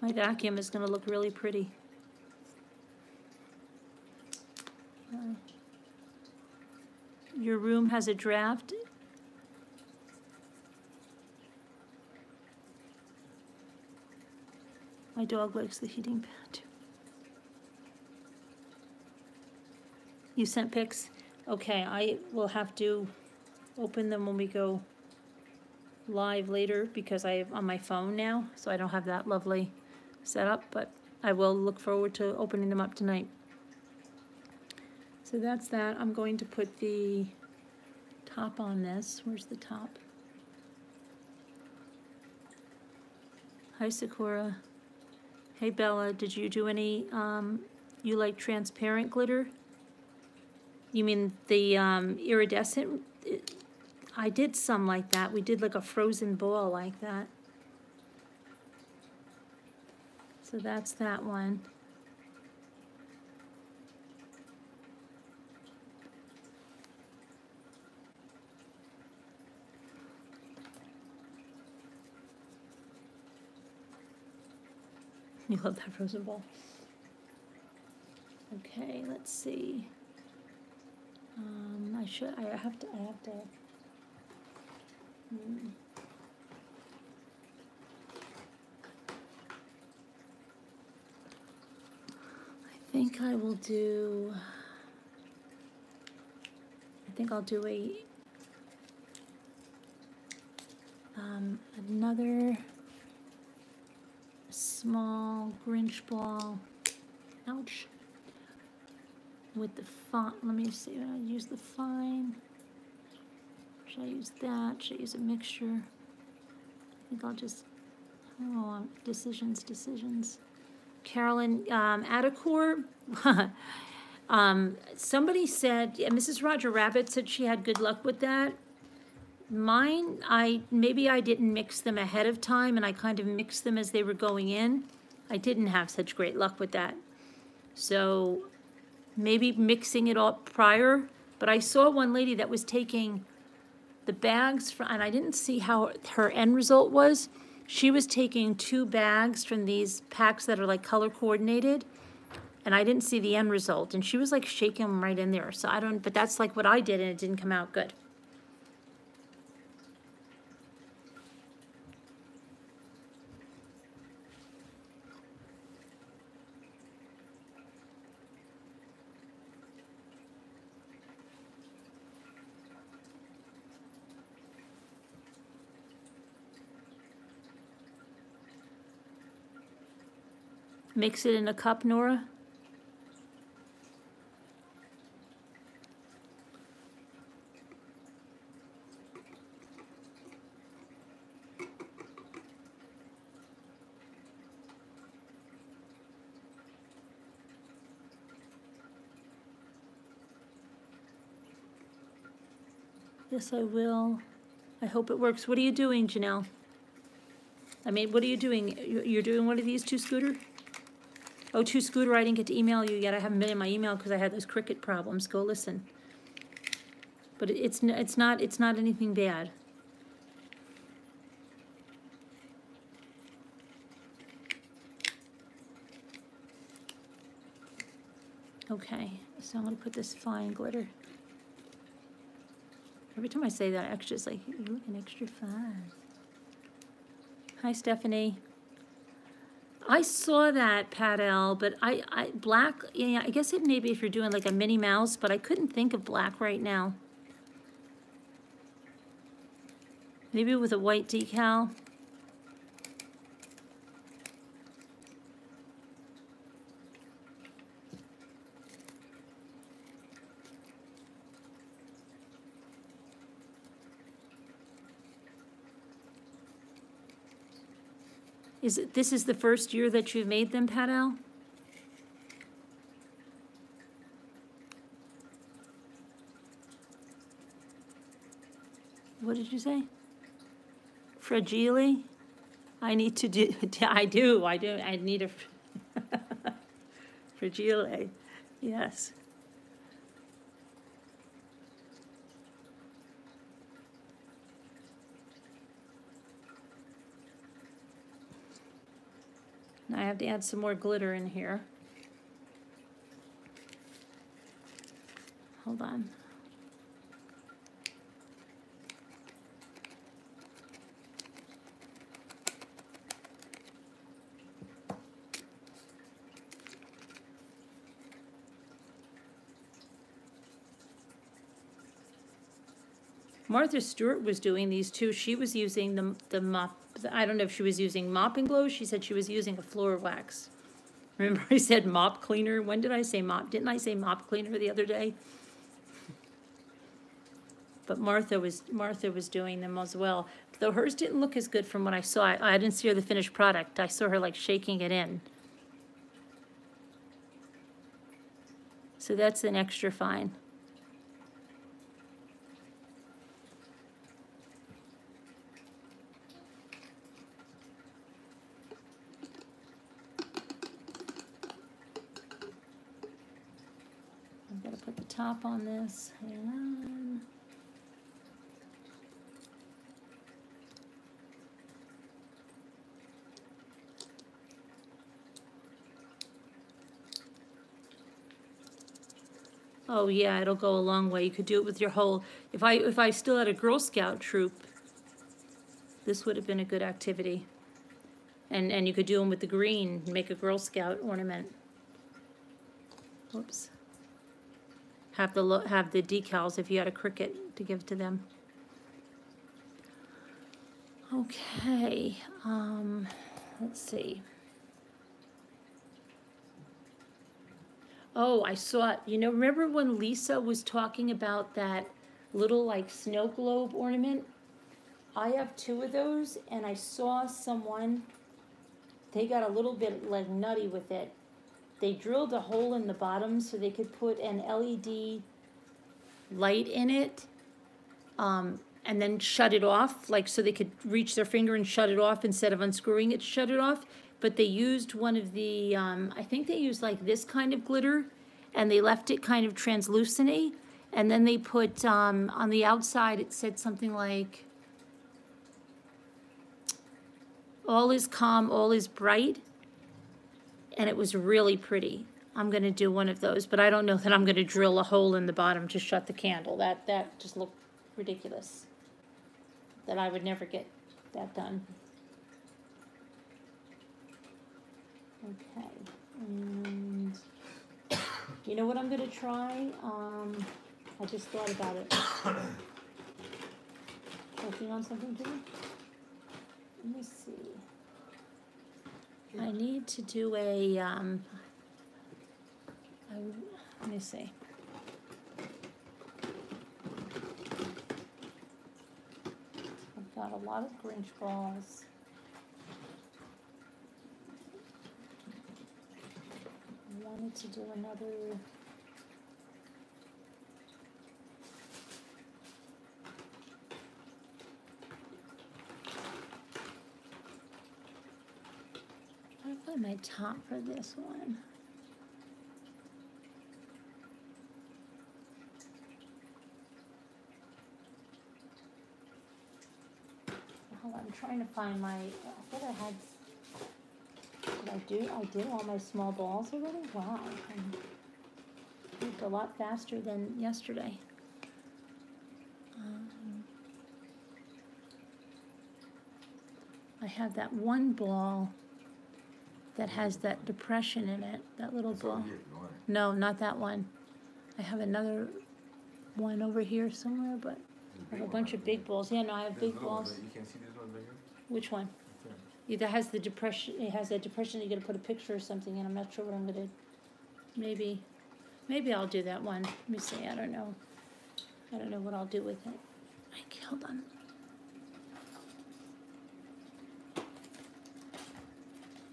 My vacuum is going to look really pretty. Uh, Your room has a draft. My dog likes the heating pad. You sent pics? Okay, I will have to open them when we go live later because I have on my phone now, so I don't have that lovely setup, but I will look forward to opening them up tonight. So that's that. I'm going to put the top on this. Where's the top? Hi, Sakura. Hey, Bella, did you do any, um, you like transparent glitter? You mean the um, iridescent? I did some like that. We did like a frozen ball like that. So that's that one. You love that frozen ball. Okay, let's see. Um, I should, I have to, I have to. Hmm. I think I will do, I think I'll do a, um, another small Grinch ball. With the font. Let me see. I use the fine. Should I use that? Should I use a mixture? I think I'll just. Oh, decisions, decisions. Carolyn um, Adacor. um, somebody said, yeah, Mrs. Roger Rabbit said she had good luck with that. Mine, I maybe I didn't mix them ahead of time, and I kind of mixed them as they were going in. I didn't have such great luck with that. So maybe mixing it all prior, but I saw one lady that was taking the bags from, and I didn't see how her end result was. She was taking two bags from these packs that are like color coordinated, and I didn't see the end result. And she was like shaking them right in there. So I don't, but that's like what I did, and it didn't come out good. Mix it in a cup, Nora. Yes, I will. I hope it works. What are you doing, Janelle? I mean, what are you doing? You- You're doing one of these two scooter? Oh, two scooter, I didn't get to email you yet. I haven't been in my email because I had those Cricut problems. Go listen. But it's, it's not, it's not anything bad. Okay, so I'm gonna put this fine glitter. Every time I say that, extra, it's like, you're looking extra fine. Hi, Stephanie. I saw that, Pat L, but I, I, black, yeah, I guess it maybe if you're doing like a Minnie Mouse, but I couldn't think of black right now. Maybe with a white decal. Is it, this is the first year that you've made them, Pat Al? What did you say? Fragile? I need to do, I do, I do, I need a fragile, yes. I have to add some more glitter in here. Hold on. Martha Stewart was doing these too. She was using the, the mop, I don't know if she was using mop and glow. She said she was using a floor wax. Remember I said mop cleaner? When did I say mop? Didn't I say mop cleaner the other day? But Martha was, Martha was doing them as well. Though hers didn't look as good from what I saw. I, I didn't see her the finished product. I saw her like shaking it in. So that's an extra fine. I've got to put the top on this. Hang on. Oh, yeah, it'll go a long way. You could do it with your whole, if I, if I still had a Girl Scout troop, this would have been a good activity. And, and you could do them with the green, make a Girl Scout ornament. Whoops. Have the, have the decals if you had a Cricut to give to them. Okay, um, let's see. Oh, I saw. You know, remember when Lisa was talking about that little like snow globe ornament? I have two of those and I saw someone, they got a little bit like nutty with it. They drilled a hole in the bottom so they could put an LED light in it. Um, and then shut it off, like so they could reach their finger and shut it off instead of unscrewing it shut it off. but they used one of the, um, I think they used like this kind of glitter, and they left it kind of translucent and then they put, um, on the outside, it said something like, all is calm, all is bright, and it was really pretty. I'm gonna do one of those, but I don't know that I'm gonna drill a hole in the bottom to shut the candle. That, that just looked ridiculous. That I would never get that done. Okay, and you know what I'm gonna try? Um, I just thought about it. Working on something, Jimmy? Let me see. I need to do a, um, I, let me see. I've got a lot of Grinch balls. I wanted to do another. Find my top for this one. Hold on, I'm trying to find my, I thought I had, did I do, I did all my small balls already? Wow. I moved a lot faster than yesterday. Um, I have that one ball that has that depression in it, that little ball. here, if you want it. No, not that one. I have another one over here somewhere, but I have a bunch of big balls. Yeah, no, I have There's big balls. You can't see this one here? Which one? Yeah, that has the depression, it has that depression, you gotta put a picture or something, and I'm not sure what I'm gonna, maybe, maybe I'll do that one. Let me see, I don't know. I don't know what I'll do with it. I, hold on.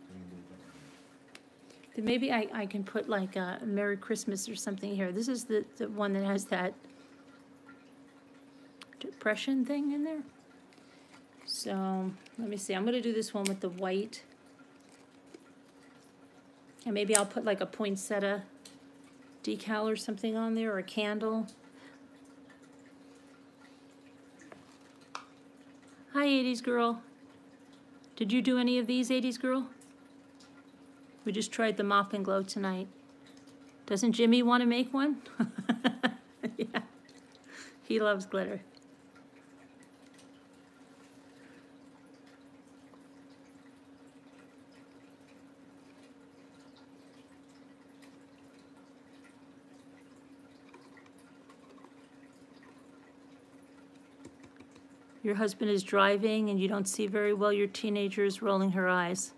You can do that. Then maybe I, I can put like a Merry Christmas or something here. This is the, the one that has that depression thing in there. So, let me see, I'm gonna do this one with the white. And maybe I'll put like a poinsettia decal or something on there, or a candle. Hi, eighties girl. Did you do any of these, eighties girl? We just tried the mop and glow tonight. Doesn't Jimmy want to make one? yeah. He loves glitter. Your husband is driving and you don't see very well your teenager is rolling her eyes.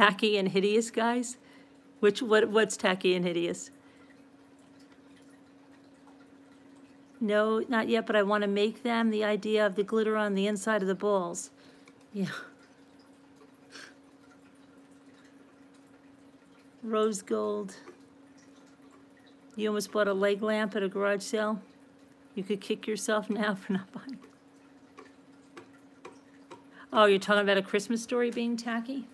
Tacky and hideous guys? Which what what's tacky and hideous? No, not yet, but I want to make them the idea of the glitter on the inside of the balls. Yeah. Rose gold. You almost bought a leg lamp at a garage sale. You could kick yourself now for not buying. Oh, you're talking about a Christmas story being tacky?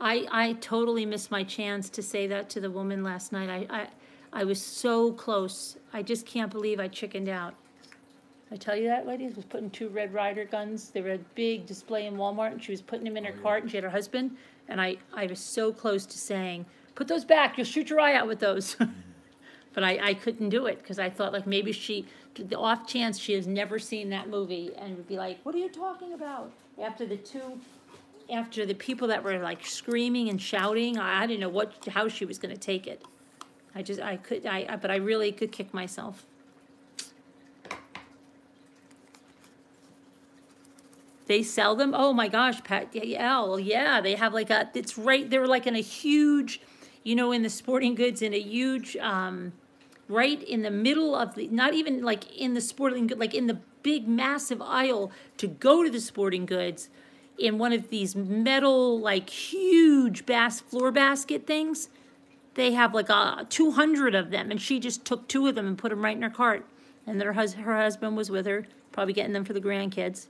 I, I totally missed my chance to say that to the woman last night. I, I, I was so close. I just can't believe I chickened out. I tell you that, lady, was putting two Red Ryder guns. They were a big display in Walmart, and she was putting them in her Oh, cart, and she had her husband. And I, I was so close to saying, "Put those back. You'll shoot your eye out with those." Mm-hmm. but I, I couldn't do it because I thought like maybe she, the off chance she has never seen that movie, and would be like, "What are you talking about?" After the two after the people that were like screaming and shouting, I, didn't know what, how she was gonna take it. I just, I could, I, I- but I really could kick myself. They sell them, oh my gosh, Pat, yeah, yeah, they have like a, it's right, they were like in a huge, you know, in the sporting goods, in a huge, um, right in the middle of the, not even like in the sporting, good, like in the big massive aisle to go to the sporting goods in one of these metal, like huge bas- floor basket things. They have like a 200 of them, and she just took two of them and put them right in her cart. And their hus- her husband was with her, probably getting them for the grandkids.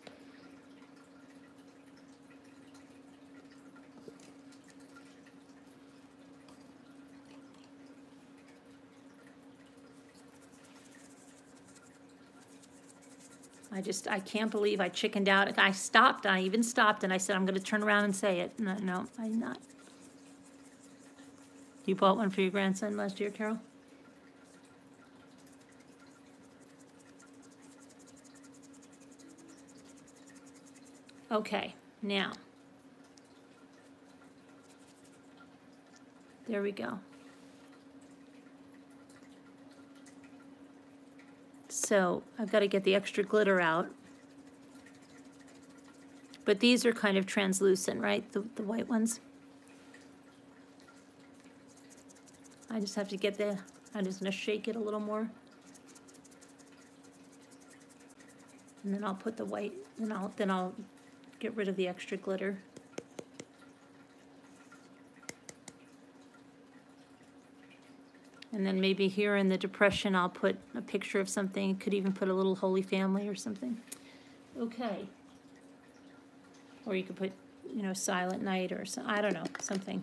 I just, I can't believe I chickened out. I stopped, I even stopped and I said, I'm gonna turn around and say it. No, no, I did not. You bought one for your grandson last year, Carol? Okay, now. There we go. So I've got to get the extra glitter out. But these are kind of translucent, right? The, the white ones? I just have to get the, I'm just gonna shake it a little more. And then I'll put the white, and I'll, then I'll get rid of the extra glitter. And then maybe here in the depression, I'll put a picture of something, could even put a little Holy Family or something. Okay. Or you could put, you know, Silent Night or I don't know, something.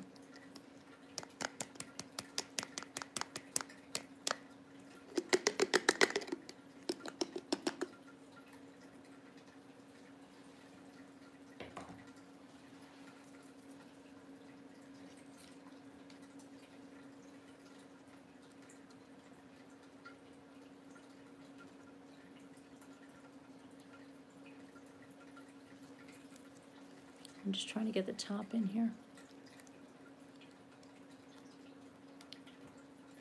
I'm trying to get the top in here.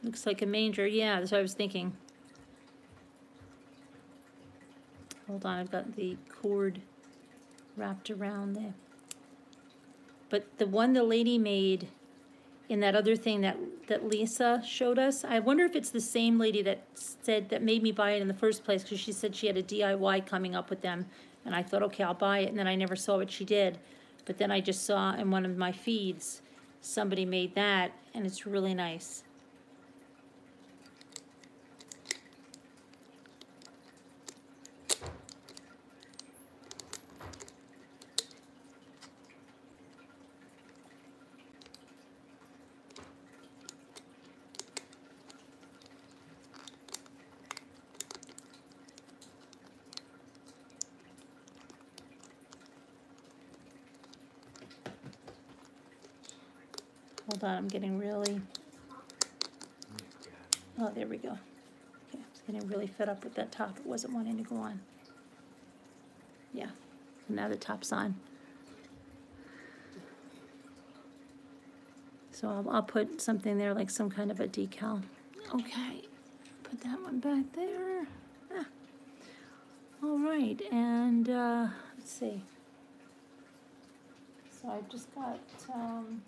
Looks like a manger, yeah, that's what I was thinking. Hold on, I've got the cord wrapped around there. But the one the lady made in that other thing that, that Lisa showed us, I wonder if it's the same lady that said, that made me buy it in the first place, because she said she had a DIY coming up with them. And I thought, okay, I'll buy it, and then I never saw what she did. But then I just saw in one of my feeds, somebody made that, and it's really nice. Hold I'm getting really, oh, there we go. Okay, I was getting really fed up with that top, it wasn't wanting to go on. Yeah, now the top's on. So I'll, I'll put something there, like some kind of a decal. Okay, put that one back there. Ah. All right, and, uh, let's see. So I've just got, um,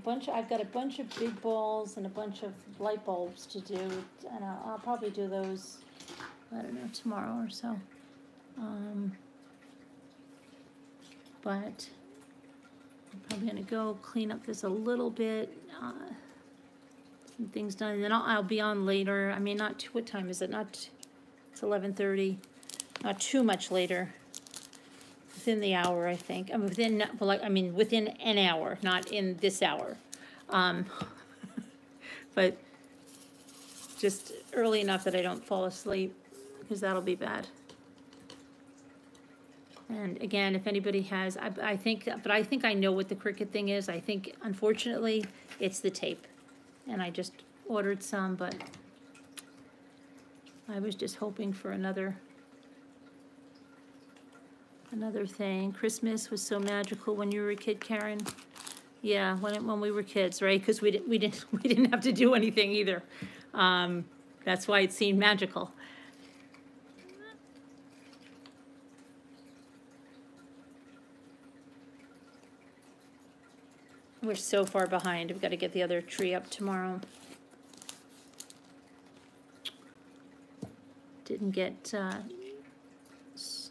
bunch, I've got a bunch of big balls and a bunch of light bulbs to do, and I'll, I'll probably do those, I don't know, tomorrow or so. Um, but I'm probably gonna go clean up this a little bit, uh, some things done, and then I'll, I'll be on later, I mean, not, too- what time is it, not, it's eleven thirty, not too much later. Within the hour, I think, within, well, like, I mean, within an hour, not in this hour. Um, but just early enough that I don't fall asleep, because that'll be bad. And again, if anybody has, I, I think, but I think I know what the Cricut thing is. I think unfortunately, it's the tape. And I just ordered some, but I was just hoping for another, another thing. Christmas was so magical when you were a kid, Karen. Yeah, when, when we were kids, right? Because we didn't, we didn't, we didn't have to do anything either. Um, that's why it seemed magical. We're so far behind. We've got to get the other tree up tomorrow. Didn't get, uh,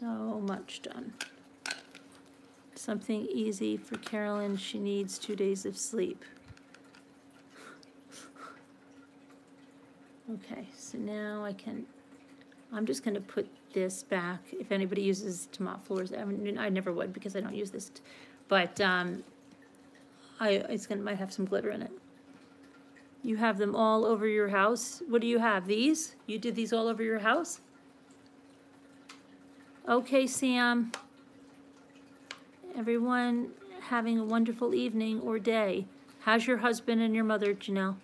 so much done. Something easy for Carolyn. She needs two days of sleep. Okay, so now I can, I'm just gonna put this back. If anybody uses Tomat floors, I mean, I never would because I don't use this. But, um, I, it's gonna, might have some glitter in it. You have them all over your house? What do you have, these? You did these all over your house? Okay, Sam. Everyone having a wonderful evening or day. How's your husband and your mother, Janelle?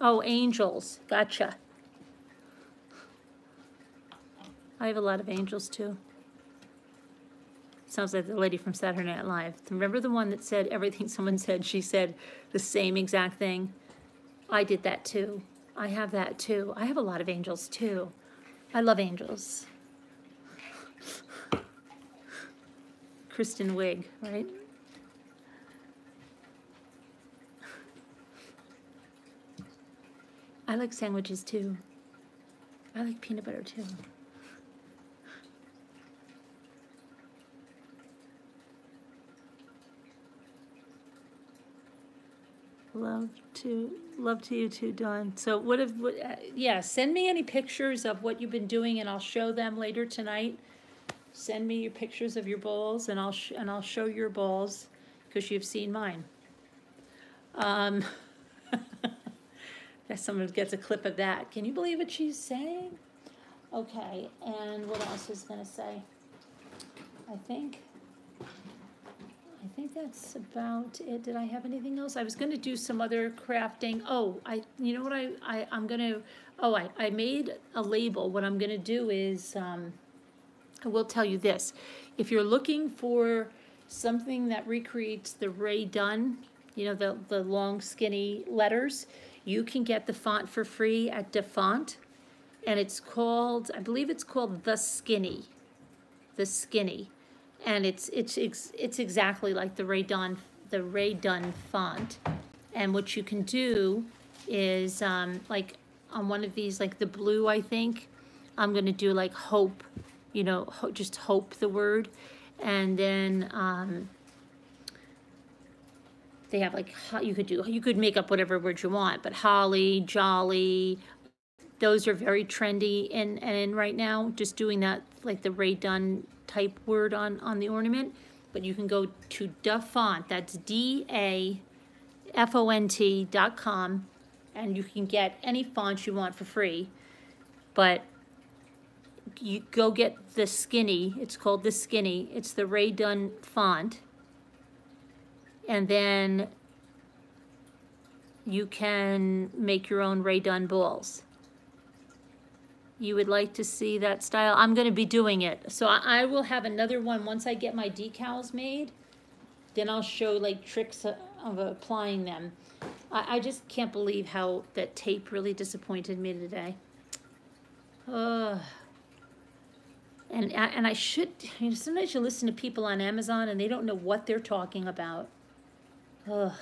Oh, angels. Gotcha. I have a lot of angels too. Sounds like the lady from Saturday Night Live. Remember the one that said everything someone said, she said the same exact thing? I did that too. I have that too. I have a lot of angels too. I love angels. Kristen Wiig, right? I like sandwiches too. I like peanut butter too. Love to love to you too, Dawn. So what if what, uh, yeah, send me any pictures of what you've been doing and I'll show them later tonight. Send me your pictures of your bowls and I'll and I'll show your bowls because you've seen mine. Um Guess someone gets a clip of that. Can you believe what she's saying? Okay, and what else is gonna say? I think I think that's about it. Did I have anything else? I was gonna do some other crafting. Oh, I, you know what I, I, I'm gonna, oh, I, I made a label. What I'm gonna do is, um, I will tell you this. If you're looking for something that recreates the Rae Dunn, you know, the, the long skinny letters, you can get the font for free at DaFont. And it's called, I believe it's called The Skinny. The Skinny and it's it's it's, it's exactly like the Rae Dunn the Rae Dunn font. And what you can do is um, like on one of these, like the blue, I think, I'm gonna do like hope, you know, ho just hope the word, and then um, they have like you could do you could make up whatever word you want, but holly, jolly, those are very trendy and and right now. Just doing that like the Rae Dunn type word on, on the ornament, but you can go to DaFont, that's D-A-F-O-N-T dot com, and you can get any font you want for free. But you go get the Skinny, it's called the Skinny, it's the Rae Dunn font. And then you can make your own Rae Dunn balls you would like to see that style, I'm gonna be doing it. So I, I will have another one, once I get my decals made, then I'll show like tricks of applying them. I, I just can't believe how that tape really disappointed me today. Ugh. And, and I should, you know, sometimes you listen to people on Amazon and they don't know what they're talking about. Ugh.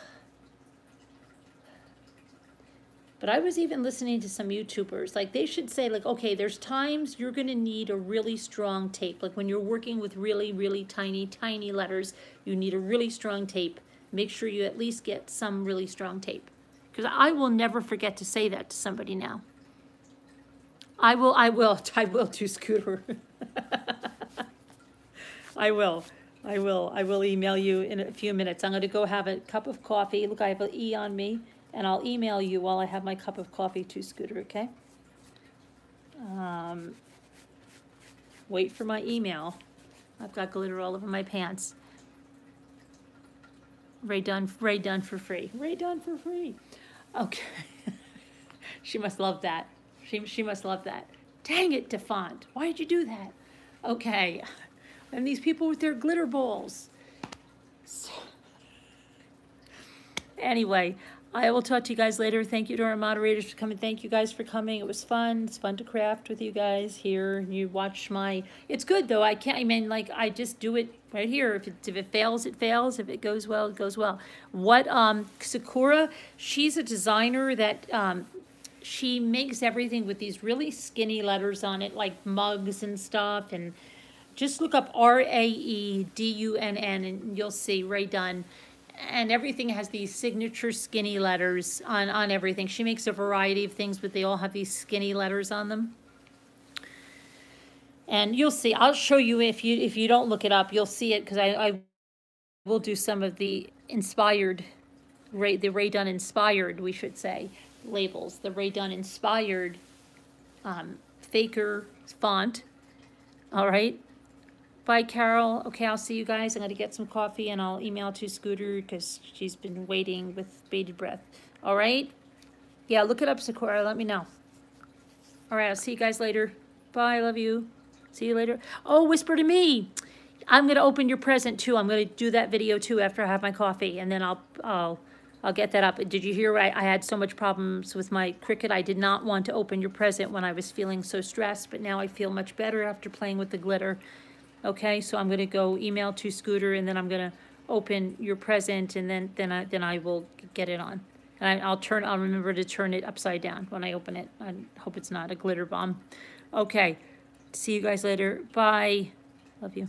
But I was even listening to some YouTubers, like they should say like, okay, there's times you're gonna need a really strong tape. Like when you're working with really, really tiny, tiny letters, you need a really strong tape. Make sure you at least get some really strong tape. Because I will never forget to say that to somebody now. I will, I will, I will do Scooter. I will. I will. I will email you in a few minutes. I'm going to go have a cup of coffee. Look, I have an E on me and I'll email you while I have my cup of coffee to Scooter, okay? Um, wait for my email. I've got glitter all over my pants. Rae Dunn, Rae Dunn for free. Rae Dunn for free. Okay. she must love that. She, she must love that. Dang it, DaFont. Why did you do that? Okay. And these people with their glitter balls. So, anyway, I will talk to you guys later. Thank you to our moderators for coming. Thank you guys for coming. It was fun. It's fun to craft with you guys here. You watch my, it's good though. I can't, I mean, like, I just do it right here. If it, if it fails, it fails. If it goes well, it goes well. What, um, Sakura, she's a designer that, um, she makes everything with these really skinny letters on it, like mugs and stuff. And just look up R-A-E-D-U-N-N and you'll see Rae Dunn and everything has these signature skinny letters on, on everything. She makes a variety of things, but they all have these skinny letters on them. And you'll see, I'll show you if you if you don't look it up, you'll see it because I, I will do some of the inspired, Ray, the Rae Dunn inspired, we should say, labels. The Rae Dunn inspired um, Faker font. All right. Bye, Carol. Okay, I'll see you guys. I'm gonna get some coffee and I'll email to Scooter because she's been waiting with bated breath. All right? Yeah, look it up, Sakura. Let me know. All right, I'll see you guys later. Bye, love you. See you later. Oh, whisper to me. I'm gonna open your present too. I'm gonna do that video too after I have my coffee, and then I'll I'll I'll get that up. Did you hear? I, I had so much problems with my Cricut. I did not want to open your present when I was feeling so stressed, but now I feel much better after playing with the glitter. Okay, so I'm gonna go email to Scooter, and then I'm gonna open your present, and then then I then I will get it on. And I, I'll turn. I'll remember to turn it upside down when I open it. I hope it's not a glitter bomb. Okay, see you guys later. Bye. Love you.